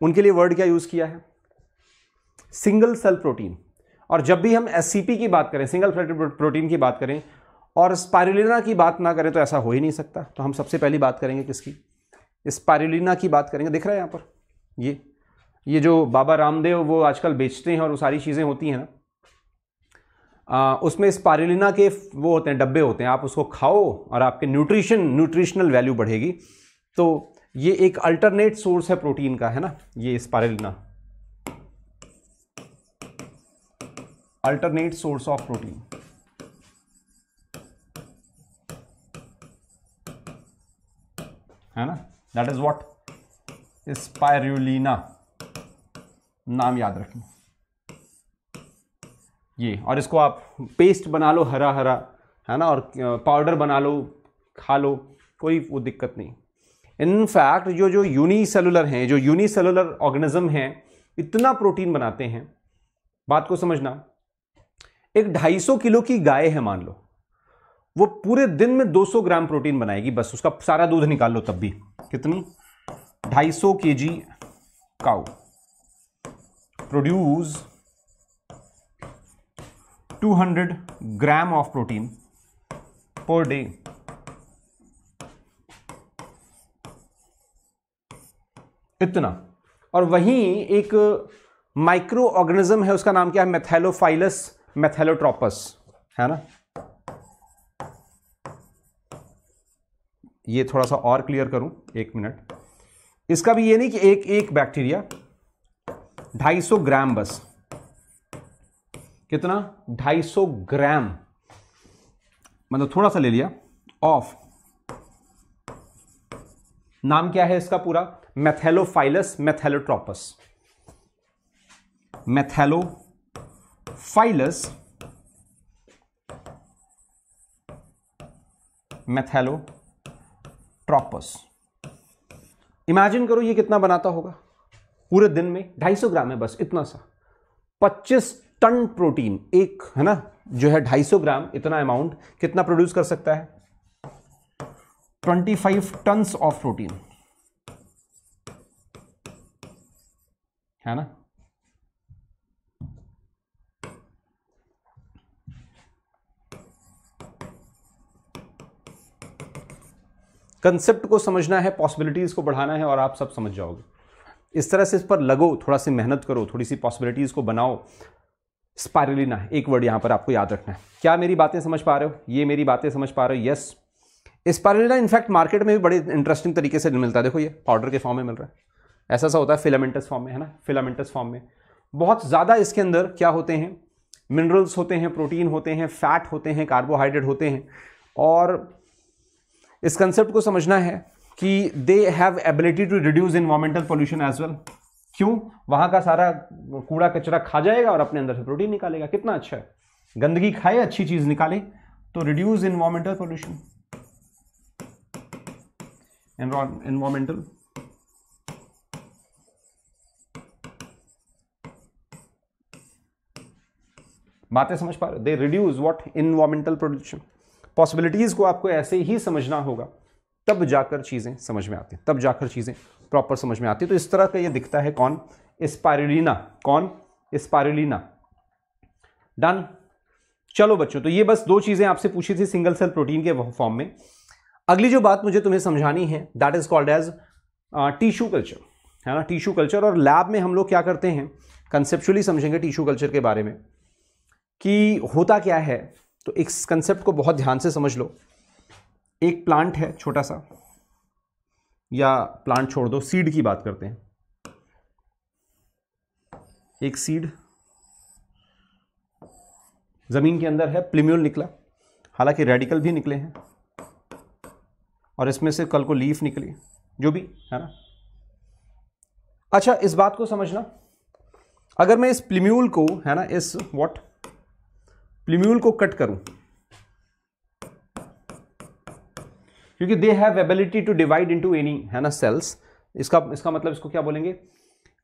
उनके लिए वर्ड क्या यूज़ किया है? सिंगल सेल प्रोटीन और जब भी हम एससीपी की बात करें सिंगल प्रोटीन की बात करें और स्पायरुलिना की बात ना करें तो ऐसा हो ही नहीं सकता। तो हम सबसे पहली बात करेंगे किसकी? स्पायरुलिना की बात करेंगे। दिख रहा है यहाँ पर? ये ये जो बाबा रामदेव वो आजकल बेचते हैं और वो सारी चीज़ें होती हैं ना आ, उसमें स्पायरुलिना के वो होते हैं डब्बे होते हैं। आप उसको खाओ और आपके न्यूट्रिशन न्यूट्रिशनल वैल्यू बढ़ेगी। तो ये एक अल्टरनेट सोर्स है प्रोटीन का है ना? ये spirulina alternate source of protein है ना? दैट इज़ व्हाट स्पायरुलिना नाम याद रखना। ये, और इसको आप पेस्ट बना लो हरा हरा, है ना? और पाउडर बना लो, खा लो, कोई वो दिक्कत नहीं। इनफैक्ट जो जो यूनिसेलुलर हैं, जो यूनिसेलुलर ऑर्गेनिज्म हैं, इतना प्रोटीन बनाते हैं। बात को समझना। एक 250 किलो की गाय है, मान लो। वो पूरे दिन में 200 ग्राम प्रोटीन बनाएगी, बस उसका सारा दूध निकाल लो तब भी। कितनी? 250 सौ K G cow. Produce 200 gram of protein per day. इतना। और वहीं एक माइक्रो ऑर्गेनिज्म है, उसका नाम क्या है? मेथैलोफाइलस मेथैलोट्रोपस, है ना? ये थोड़ा सा और क्लियर करूँ, एक मिनट इसका भी ये नहीं कि एक एक बैक्टीरिया 250 ग्राम बस। कितना? 250 ग्राम। मतलब थोड़ा सा ले लिया। ऑफ़ नाम क्या है इसका पूरा? मैथेलोफाइलस मैथेलोट्रोपस मैथेलोफाइलस मैथेलोट्रोपस इमेजिन करो ये कितना बनाता होगा। पूरे दिन में 250 ग्राम है बस, इतना सा। 25 टन प्रोटीन, एक, है ना, जो है 250 ग्राम, इतना अमाउंट कितना प्रोड्यूस कर सकता है? 25 टन्स ऑफ़ प्रोटीन है ना? कंसेप्ट को समझना है पॉसिबिलिटीज को बढ़ाना है और आप सब समझ जाओगे। इस तरह से इस पर लगो, थोड़ा सी मेहनत करो, थोड़ी सी पॉसिबिलिटीज को बनाओ। स्पायरलिना एक वर्ड यहाँ पर आपको याद रखना है। क्या मेरी बातें समझ पा रहे हो? ये मेरी बातें समझ पा रहे हो? यस स्पायरलिना इनफैक्ट मार्केट में भी बड़े इंटरेस्टिंग तरीके से मिलता है। देखो ये पाउडर के फॉर्म में मिल रहा है। ऐसा सा होता है फिलामेंटस फॉर्म में, है ना? फिलामेंटस फॉर्म में। बहुत ज़्यादा इसके अंदर क्या होते हैं? मिनरल्स होते हैं प्रोटीन होते हैं फैट होते हैं कार्बोहाइड्रेट होते हैं। और इस कंसेप्ट को समझना है कि they have ability to reduce environmental pollution as well क्यों? वहाँ का सारा कूड़ा कचरा खा जाएगा और अपने अंदर से प्रोटीन निकालेगा। कितना अच्छा है। गंदगी खाए, अच्छी चीज़ निकाले तो रिड्यूस इन्वायरमेंटल पोल्यूशन इन्वायरमेंटल बातें समझ पा रहे they reduce what environmental production possibilities को आपको ऐसे ही समझना होगा। तब जाकर चीज़ें समझ में आती तब जाकर चीज़ें प्रॉपर समझ में आती तो इस तरह का ये दिखता है कौन? स्पायरुलिना कौन? स्पायरुलिना डन चलो बच्चों तो ये बस दो चीज़ें आपसे पूछी थी सिंगल सेल प्रोटीन के फॉर्म में। अगली जो बात मुझे तुम्हें समझानी है that is called as tissue culture है ना? टिश्यू कल्चर और लैब में हम लोग क्या करते हैं? कंसेप्चुअली समझेंगे टिश्यू कल्चर के बारे में कि होता क्या है? तो इस कंसेप्ट को बहुत ध्यान से समझ लो। एक प्लांट है, छोटा सा। या प्लांट छोड़ दो सीड की बात करते हैं। एक सीड ज़मीन के अंदर है प्लिम्यूल निकला। हालाँकि रेडिकल भी निकले हैं। और इसमें से कल को लीफ निकली। जो भी, है ना? अच्छा इस बात को समझना। अगर मैं इस प्लिम्यूल को, है ना, इस व्हाट प्लिम्यूल को कट करूँ। क्योंकि they have ability to divide into any है ना सेल्स इसका इसका मतलब इसको क्या बोलेंगे?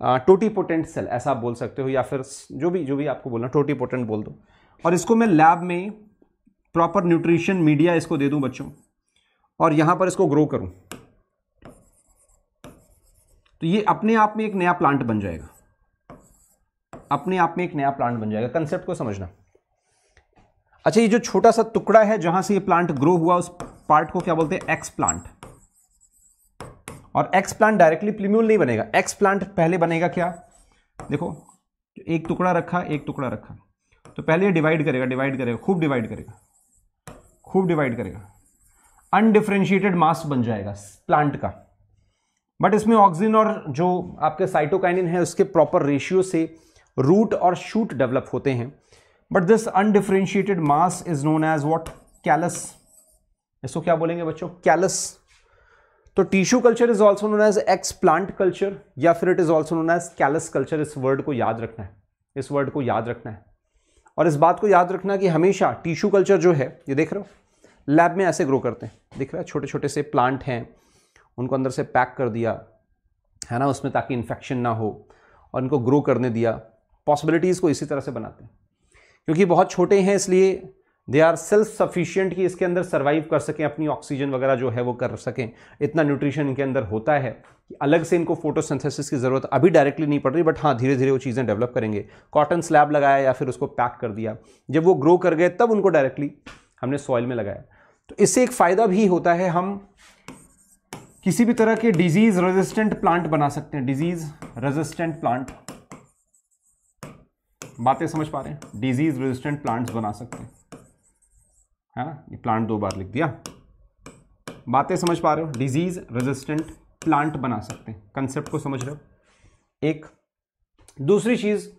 टोटी पोटेंट सेल ऐसा आप बोल सकते हो, या फिर जो भी जो भी आपको बोलना टोटी पोटेंट बोल दो। और इसको मैं लैब में प्रॉपर न्यूट्रिशन मीडिया इसको दे दूँ बच्चों। और यहाँ पर इसको ग्रो करूँ। तो ये अपने आप में एक नया प्लांट बन जाएगा। अपने आप में एक नया प्लांट बन जाएगा। कंसेप्ट को समझना। अच्छा ये जो छोटा सा टुकड़ा है जहाँ से ये प्लांट ग्रो हुआ, उस पार्ट को क्या बोलते हैं? एक्स प्लांट और एक्स प्लांट डायरेक्टली प्लीम्यूल नहीं बनेगा. एक्स प्लांट पहले बनेगा क्या? देखो, एक टुकड़ा रखा, एक टुकड़ा रखा. तो पहले डिवाइड करेगा डिवाइड करेगा, खूब डिवाइड करेगा. खूब डिवाइड करेगा. अनडिफ्रेंशिएटेड मास बन जाएगा प्लांट का. बट इसमें ऑक्सीजन और जो आपके साइटोकाइनिन है, उसके प्रॉपर रेशियो से रूट और शूट डेवलप होते हैं. But this undifferentiated mass is known as what callus इसको क्या बोलेंगे बच्चों? कैलस तो tissue culture is also known as explant culture या फिर it is also known as callus culture इस वर्ड को याद रखना है। इस वर्ड को याद रखना है। और इस बात को याद रखना कि हमेशा टिश्यू कल्चर जो है, ये देख रहे हो? लैब में ऐसे ग्रो करते हैं। दिख रहा है? छोटे छोटे से प्लांट हैं। उनको अंदर से पैक कर दिया। है ना? उसमें ताकि इन्फेक्शन ना हो। और इनको ग्रो करने दिया। पॉसिबिलिटीज़ को इसी तरह से बनाते हैं। क्योंकि बहुत छोटे हैं इसलिए दे आर सेल्फ सफिशियंट कि इसके अंदर सर्वाइव कर सकें, अपनी ऑक्सीजन वगैरह जो है वो कर सकें। इतना न्यूट्रिशन इनके अंदर होता है कि अलग से इनको फोटोसिंथेसिस की ज़रूरत अभी डायरेक्टली नहीं पड़ रही बट हाँ धीरे धीरे वो चीज़ें डेवलप करेंगे। कॉटन स्लैब लगाया या फिर उसको पैक कर दिया। जब वो ग्रो कर गए, तब उनको डायरेक्टली हमने सॉइल में लगाया। तो इससे एक फ़ायदा भी होता है, हम किसी भी तरह के डिज़ीज़ रेजिस्टेंट प्लांट बना सकते हैं। डिज़ीज़ रेजिस्टेंट प्लांट बातें समझ पा रहे हैं। डिज़ीज़ रेजिस्टेंट प्लांट्स बना सकते हैं। है ना ये प्लांट दो बार लिख दिया। बातें समझ पा रहे हो? डिज़ीज़ रेजिस्टेंट प्लांट बना सकते हैं। कंसेप्ट को समझ रहे हो? एक। दूसरी चीज़,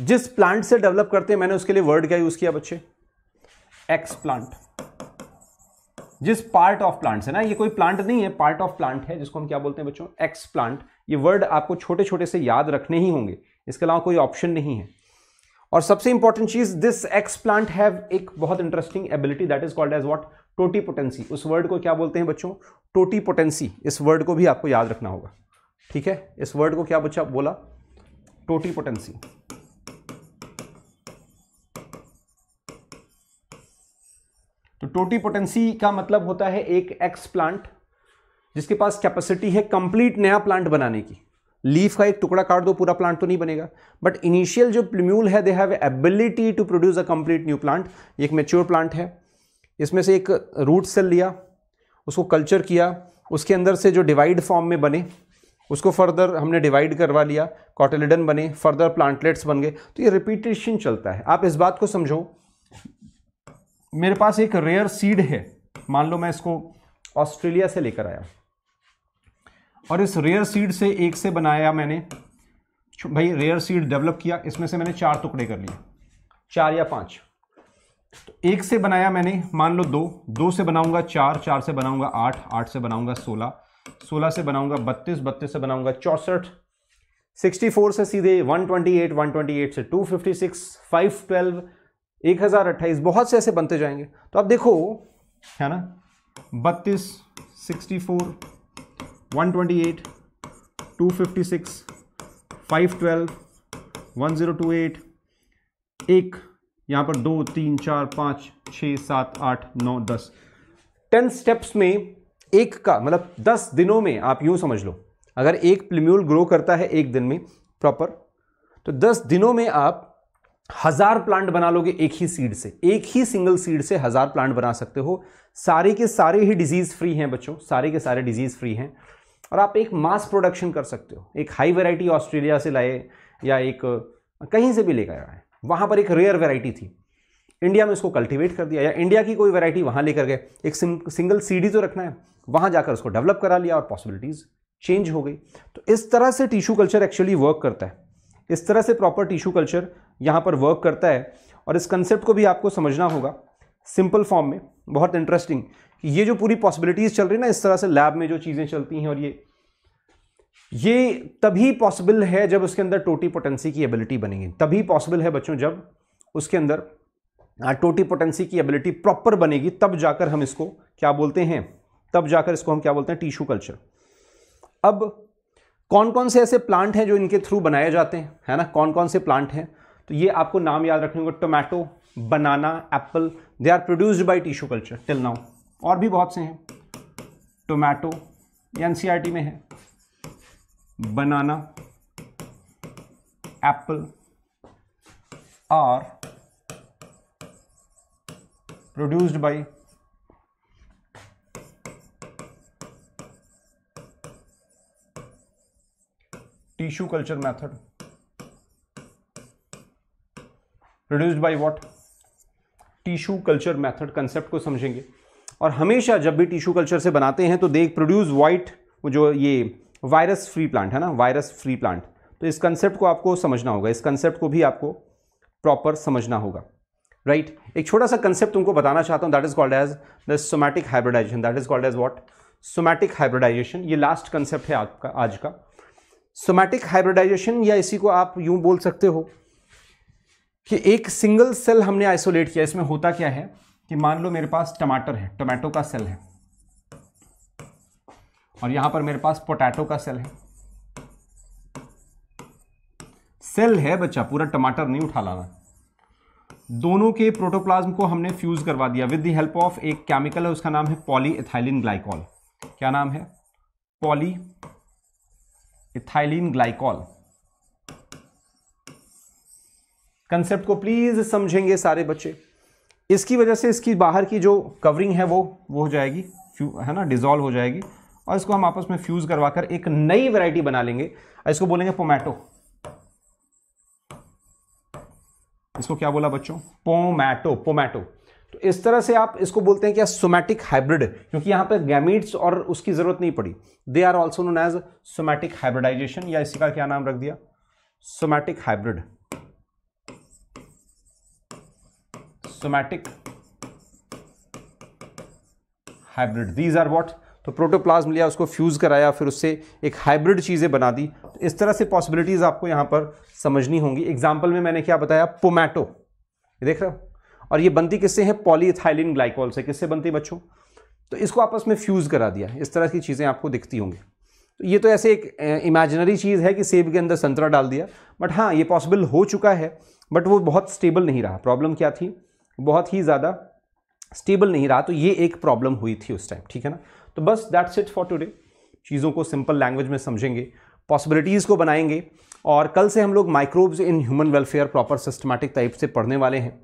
जिस प्लांट से डेवलप करते हैं, मैंने उसके लिए वर्ड क्या यूज़ किया बच्चे? एक्स प्लांट जिस पार्ट ऑफ़ प्लांट है ना, ये कोई प्लांट नहीं है पार्ट ऑफ़ प्लांट है, जिसको हम क्या बोलते हैं बच्चों? एक्स प्लांट ये वर्ड आपको छोटे छोटे से याद रखने ही होंगे। इसके अलावा कोई ऑप्शन नहीं है। और सबसे इंपॉर्टेंट चीज़ दिस एक्स प्लांट हैव एक बहुत interesting ability that is called as what totipotency उस वर्ड को क्या बोलते हैं बच्चों? टोटी पोटेंसी इस वर्ड को भी आपको याद रखना होगा। ठीक है? इस वर्ड को क्या बच्चा बोला? टोटी पोटेंसी तो टोटी पोटेंसी का मतलब होता है एक एक्स प्लांट जिसके पास कैपेसिटी है कंप्लीट नया प्लांट बनाने की। लीफ का एक टुकड़ा काट दो, पूरा प्लांट तो नहीं बनेगा। बट इनिशियल जो प्लम्यूल है they have ability to produce a complete new plant एक मेच्योर प्लांट है। इसमें से एक रूट सेल लिया, उसको कल्चर किया, उसके अंदर से जो डिवाइड फॉर्म में बने, उसको फर्दर हमने डिवाइड करवा लिया कॉटेलिडन बने फर्दर प्लांटलेट्स बन गए। तो ये रिपीटेशन चलता है। आप इस बात को समझो। मेरे पास एक रेयर सीड है। मान लो मैं इसको ऑस्ट्रेलिया से लेकर आया। और इस रेयर सीड से एक से बनाया मैंने। भाई रेयर सीड डेवलप किया, इसमें से मैंने चार टुकड़े कर लिए। चार या पाँच। तो एक से बनाया मैंने, मान लो दो। दो से बनाऊँगा चार चार से बनाऊँगा आठ आठ से बनाऊँगा सोलह। सोलह से बनाऊँगा बत्तीस बत्तीस से बनाऊँगा चौसठ। सिक्सटी फोर से सीधे one twenty eight, one twenty eight से two fifty six, five twelve, एक हज़ार अट्ठाईस, बहुत से ऐसे बनते जाएँगे। तो आप देखो, है ना? बत्तीस, सिक्सटी फोर 128, 256, 512, 1028, एक यहाँ पर दो तीन चार पाँच छ सात आठ नौ दस। टेन स्टेप्स में एक का मतलब दस दिनों में आप यूँ समझ लो अगर एक प्लिम्यूल ग्रो करता है एक दिन में प्रॉपर तो दस दिनों में आप हज़ार प्लांट बना लोगे एक ही सीड से एक ही सिंगल सीड से हज़ार प्लांट बना सकते हो। सारे के सारे ही डिज़ीज़ फ्री हैं बच्चों सारे के सारे डिज़ीज़ फ्री हैं। और आप एक मास प्रोडक्शन कर सकते हो। एक हाई वैरायटी ऑस्ट्रेलिया से लाए या एक, कहीं से भी लेकर आए। वहाँ पर एक रेयर वैरायटी थी। इंडिया में उसको कल्टीवेट कर दिया या इंडिया की कोई वैरायटी वहाँ लेकर गए। एक सिंगल सीडी तो रखना है। वहाँ जाकर उसको डेवलप करा लिया और पॉसिबिलिटीज़ चेंज हो गई। तो इस तरह से टिश्यू कल्चर एक्चुअली वर्क करता है। इस तरह से प्रॉपर टिश्यू कल्चर यहाँ पर वर्क करता है। और इस कंसेप्ट को भी आपको समझना होगा। सिंपल फॉर्म में। बहुत इंटरेस्टिंग ये जो पूरी पॉसिबिलिटीज़ चल रही है ना, इस तरह से लैब में जो चीज़ें चलती हैं और ये ये तभी पॉसिबल है जब उसके अंदर टोटी पोटेंसी की एबिलिटी बनेगी। तभी पॉसिबल है बच्चों जब उसके अंदर टोटी पोटेंसी की एबिलिटी प्रॉपर बनेगी, तब जाकर हम इसको क्या बोलते हैं, तब जाकर इसको हम क्या बोलते हैं टिश्यू कल्चर अब कौन कौन से ऐसे प्लांट हैं जो इनके थ्रू बनाए जाते हैं, है ना? कौन कौन से प्लांट हैं? तो ये आपको नाम याद रखने होगा tomato banana apple they are produced by tissue culture till now और भी बहुत से हैं। टोमेटो, एनसीईआरटी में है। Banana, apple are produced by tissue culture method produced by what tissue culture method concept को समझेंगे। और हमेशा जब भी टिश्यू कल्चर से बनाते हैं तो दे प्रोड्यूस वाइट जो ये वायरस फ्री प्लांट है ना वायरस फ्री प्लांट तो इस कंसेप्ट को आपको समझना होगा, इस कंसेप्ट को भी आपको प्रॉपर समझना होगा राइट right? एक छोटा सा कंसेप्ट तुमको बताना चाहता हूँ that is called as the somatic hybridization that is called as what somatic hybridization ये लास्ट कंसेप्ट है आपका, आज का। सोमैटिक हाइब्रिडाइजेशन या इसी को आप यूँ बोल सकते हो कि एक सिंगल सेल हमने आइसोलेट किया, इसमें होता क्या है? कि मान लो मेरे पास टमाटर है, टोमेटो का सेल है। और यहाँ पर मेरे पास पोटैटो का सेल है। सेल है बच्चा, पूरा टमाटर नहीं उठा लाना दोनों के प्रोटोप्लाज्म को हमने फ्यूज करवा दिया विद द हेल्प ऑफ़ एक केमिकल है, उसका नाम है पॉली इथाइलिन ग्लाइकॉल। क्या नाम है? Polyethylene glycol. कंसेप्ट को प्लीज़ समझेंगे सारे बच्चे। इसकी वजह से इसकी बाहर की जो कवरिंग है वो वो हो जाएगी है ना डिजोल्व हो जाएगी। और इसको हम आपस में फ्यूज करवाकर एक नई वैरायटी बना लेंगे। इसको बोलेंगे पोमैटो इसको क्या बोला बच्चों? पोमैटो पोमैटो तो इस तरह से आप इसको बोलते हैं क्या सोमैटिक हाइब्रिड क्योंकि यहाँ पर गैमीट्स और उसकी ज़रूरत नहीं पड़ी। They are also known as somatic hybridization या इसी का क्या नाम रख दिया? Somatic hybrid somatic hybrid these are what तो प्रोटोप्लाज्म लिया, उसको फ्यूज कराया, फिर उससे एक हाइब्रिड चीज़ें बना दी। तो इस तरह से पॉसिबिलिटीज़ आपको यहाँ पर समझनी होंगी। एग्ज़ाम्पल में मैंने क्या बताया? पोमैटो देख रहे हो? और ये बनती किससे है? पॉलीथाइलिन ग्लाइकॉल से। किससे बनती बच्चों? तो इसको आपस में फ्यूज करा दिया। इस तरह की चीज़ें आपको दिखती होंगी। तो ये तो ऐसे एक इमेजिनरी चीज़ है कि सेब के अंदर संतरा डाल दिया। बट हाँ ये पॉसिबल हो चुका है बट वो बहुत स्टेबल नहीं रहा। प्रॉब्लम क्या थी? बहुत ही ज़्यादा स्टेबल नहीं रहा। तो ये एक प्रॉब्लम हुई थी उस टाइम ठीक है ना? तो बस दैट्स इट फॉर टुडे चीज़ों को सिंपल लैंग्वेज में समझेंगे पॉसिबिलिटीज़ को बनाएँगे, और कल से हम लोग microbes in human welfare proper systematic type से पढ़ने वाले हैं।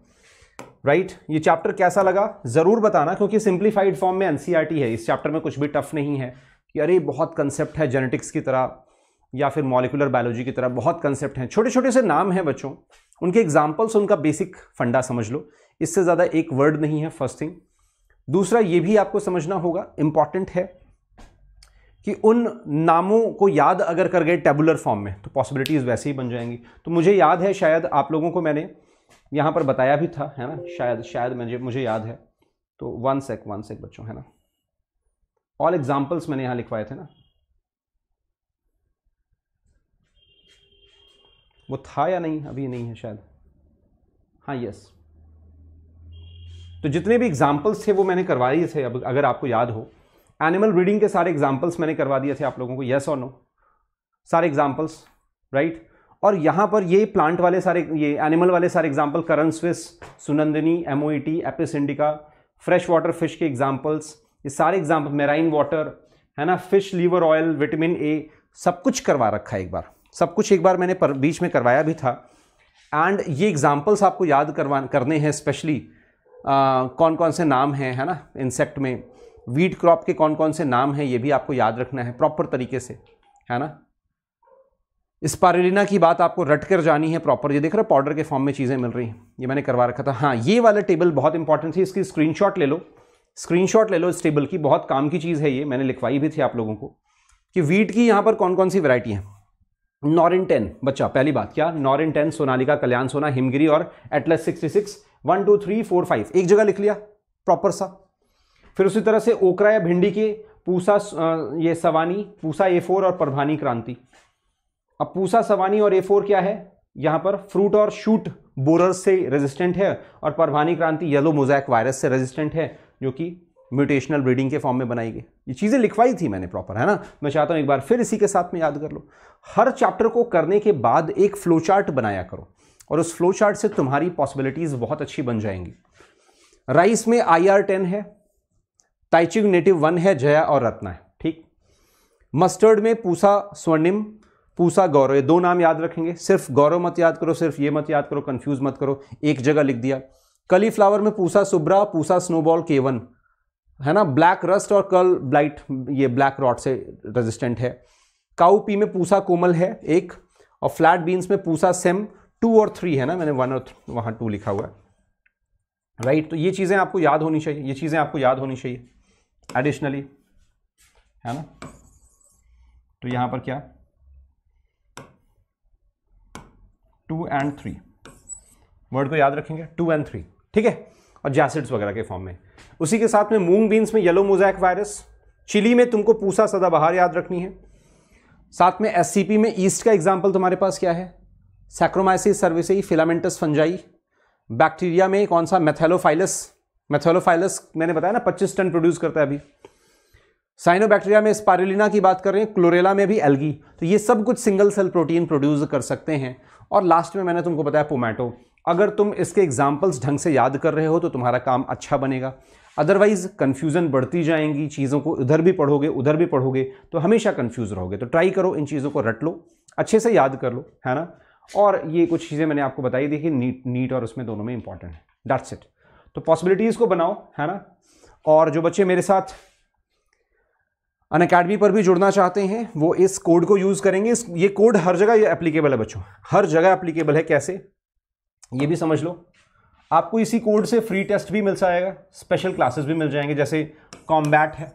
Right right? ये चैप्टर कैसा लगा? ज़रूर बताना, क्योंकि सिंप्लीफाइड फॉर्म में एनसीईआरटी है। इस चैप्टर में कुछ भी टफ नहीं है कि अरे, बहुत कंसेप्ट है जेनेटिक्स की तरह, या फिर मॉलिकुलर बायोलॉजी की तरह, बहुत कंसेप्ट हैं। छोटे छोटे से नाम हैं बच्चों। उनके एग्जाम्पल्स उनका बेसिक फंडा समझ लो। इससे ज़्यादा एक वर्ड नहीं है फ़र्स्ट थिंग दूसरा, ये भी आपको समझना होगा इंपॉर्टेंट है कि उन नामों को याद अगर कर गए टेबुलर फॉर्म में तो पॉसिबिलिटीज़ वैसे ही बन जाएँगी। तो मुझे याद है, शायद आप लोगों को मैंने यहाँ पर बताया भी था, है ना? शायद शायद मुझे मुझे याद है। तो वन सेक वन सेक बच्चों, है ना? ऑल एग्जाम्पल्स मैंने यहाँ लिखवाए थे ना। वो था या नहीं? अभी नहीं है शायद। हाँ यस तो जितने भी एग्जाम्पल्स थे वो मैंने करवा दिए थे, अब अगर आपको याद हो। एनिमल ब्रीडिंग के सारे एग्जाम्पल्स मैंने करवा दिए थे आप लोगों को येस और नो सारे एग्जाम्पल्स राइट और यहाँ पर ये प्लांट वाले सारे, ये एनिमल वाले सारे example Karan Swiss Sunandini MOET Apis indica fresh water fish के एग्जाम्पल्स ये सारे एग्ज़ाम्पल मेराइन वाटर है ना? Fish liver oil vitamin A सब कुछ करवा रखा है एक बार। सब कुछ एक बार मैंने पर, बीच में करवाया भी था। एंड ये एग्जाम्पल्स आपको याद करवा, करने हैं स्पेशली कौन कौन से नाम हैं, है ना इंसेक्ट में। वीट क्रॉप के कौन कौन से नाम हैं, ये भी आपको याद रखना है प्रॉपर तरीके से, है ना। स्पारुलिना की बात आपको रट कर जानी है प्रॉपर ये देख रहे हो पाउडर के फॉर्म में चीज़ें मिल रही हैं। ये मैंने करवा रखा था। हाँ ये वाला टेबल बहुत इंपॉर्टेंट थी इसकी स्क्रीनशॉट ले लो। स्क्रीनशॉट ले लो इस टेबल की, बहुत काम की चीज़ है ये, मैंने लिखवाई भी थी आप लोगों को। कि वीट की यहाँ पर कौन कौन सी वैरायटी है? नॉरिन टेन बच्चा, पहली बात, क्या? नॉरिन टेन सोनालिका, कल्याण सोना, हिमगिरी और Atlas sixty six one two three four five एक जगह लिख लिया प्रॉपर सा। फिर उसी तरह से ओकरा या भिंडी के, पूसा ये सवानी, पूसा ए फोर और प्रभानी क्रांति। अब पूसा, सवानी और ए फोर क्या है? यहाँ पर फ्रूट और शूट बोरर्स से रेजिस्टेंट है और Parbhani Kranti yellow mosaic virus से रेजिस्टेंट है, जो कि म्यूटेशनल ब्रीडिंग के फॉर्म में बनाई गई। ये चीज़ें लिखवाई थी मैंने प्रॉपर है ना? मैं चाहता हूँ एक बार फिर इसी के साथ में याद कर लो। हर चैप्टर को करने के बाद एक फ्लो चार्ट बनाया करो। और उस फ्लो चार्ट से तुम्हारी पॉसिबिलिटीज बहुत अच्छी बन जाएँगी। राइस में आई आर टेन है ताइचिंग नेटिव वन है जया और रत्ना है, ठीक? मस्टर्ड में पूसा स्वर्णिम पूसा गौरव ये दो नाम याद रखेंगे। सिर्फ़ गौरव मत याद करो, सिर्फ़ ये मत याद करो कंफ्यूज मत करो, एक जगह लिख दिया। कली फ्लावर में Pusa Shubhra Pusa snowball K one है ना? ब्लैक रस्ट और कल ब्लाइट ये ब्लैक रॉड से रेजिस्टेंट है। काउ पी में पूसा कोमल है, एक, और फ्लैट बीन्स में पूसा सेम टू और थ्री है ना, मैंने वन और वहाँ टू लिखा हुआ है। राइट तो ये चीज़ें आपको याद होनी चाहिए, ये चीज़ें आपको याद होनी चाहिए। एडिशनली है ना? तो यहाँ पर क्या? टू एंड थ्री वर्ड को याद रखेंगे, टू एंड थ्री ठीक है? और जैसिड्स वगैरह के फॉर्म में। उसी के साथ में मूंग बीन्स में येलो मोजैक वायरस चिली में तुमको पूसा सदाबहार याद रखनी है। साथ में एससीपी में ईस्ट का एग्ज़ाम्पल तुम्हारे पास क्या है? Saccharomyces cerevisiae filamentous fungi bacteria में कौन सा? मेथेलोफाइलस मेथेलोफाइलस मैंने बताया ना 25 टन प्रोड्यूस करता है अभी। साइनोबैक्टीरिया में स्पारिलिना की बात कर रहे हैं क्लोरेला में भी एल्गी तो ये सब कुछ सिंगल सेल प्रोटीन प्रोड्यूस कर सकते हैं। और लास्ट में मैंने तुमको बताया पोमैटो अगर तुम इसके एग्जाम्पल्स ढंग से याद कर रहे हो तो तुम्हारा काम अच्छा बनेगा। अदरवाइज़ कन्फ्यूज़न बढ़ती जाएँगी, चीज़ों को इधर भी पढ़ोगे, उधर भी पढ़ोगे तो हमेशा कन्फ्यूज़ रहोगे। तो ट्राई करो, इन चीज़ों को रट लो। अच्छे से याद कर लो, है ना? और ये कुछ चीज़ें मैंने आपको बताई, देखिए, नीट नीट और उसमें दोनों में इंपॉर्टेंट है। डैट्स इट तो पॉसिबिलिटीज़ को बनाओ, है ना? और जो बच्चे मेरे साथ अन अकेडमी पर भी जुड़ना चाहते हैं, वो इस कोड को यूज़ करेंगे। इस, ये कोड हर जगह एप्लीकेबल है बच्चों। हर जगह एप्लीकेबल है। कैसे? ये भी समझ लो। आपको इसी कोड से फ्री टेस्ट भी मिल जाएगा। स्पेशल क्लासेस भी मिल जाएँगे। जैसे कॉम्बैट है।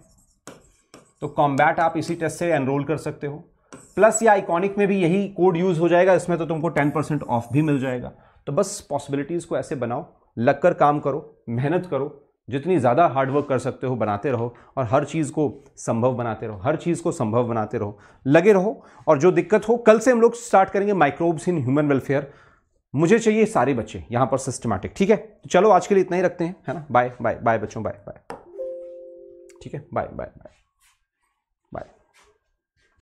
तो कॉम्बैट आप इसी टेस्ट से एनरोल कर सकते हो। प्लस या आइकॉनिक में भी यही कोड यूज़ हो जाएगा, इसमें तो तुमको टेन परसेंट ऑफ़ भी मिल जाएगा। तो बस पॉसिबिलिटीज़ को ऐसे बनाओ लगकर काम करो, मेहनत करो, जितनी ज़्यादा हार्डवर्क कर सकते हो बनाते रहो और हर चीज़ को संभव बनाते रहो, हर चीज़ को संभव बनाते रहो, लगे रहो। और जो दिक्कत हो, कल से हम लोग स्टार्ट करेंगे माइक्रोब्स इन ह्यूमन वेलफेयर मुझे चाहिए सारे बच्चे, यहाँ पर सिस्टमैटिक ठीक है? तो चलो आज के लिए इतना ही रखते हैं, है ना? बाय बाय बाय बच्चों बाय बाय ठीक है? Bye bye bye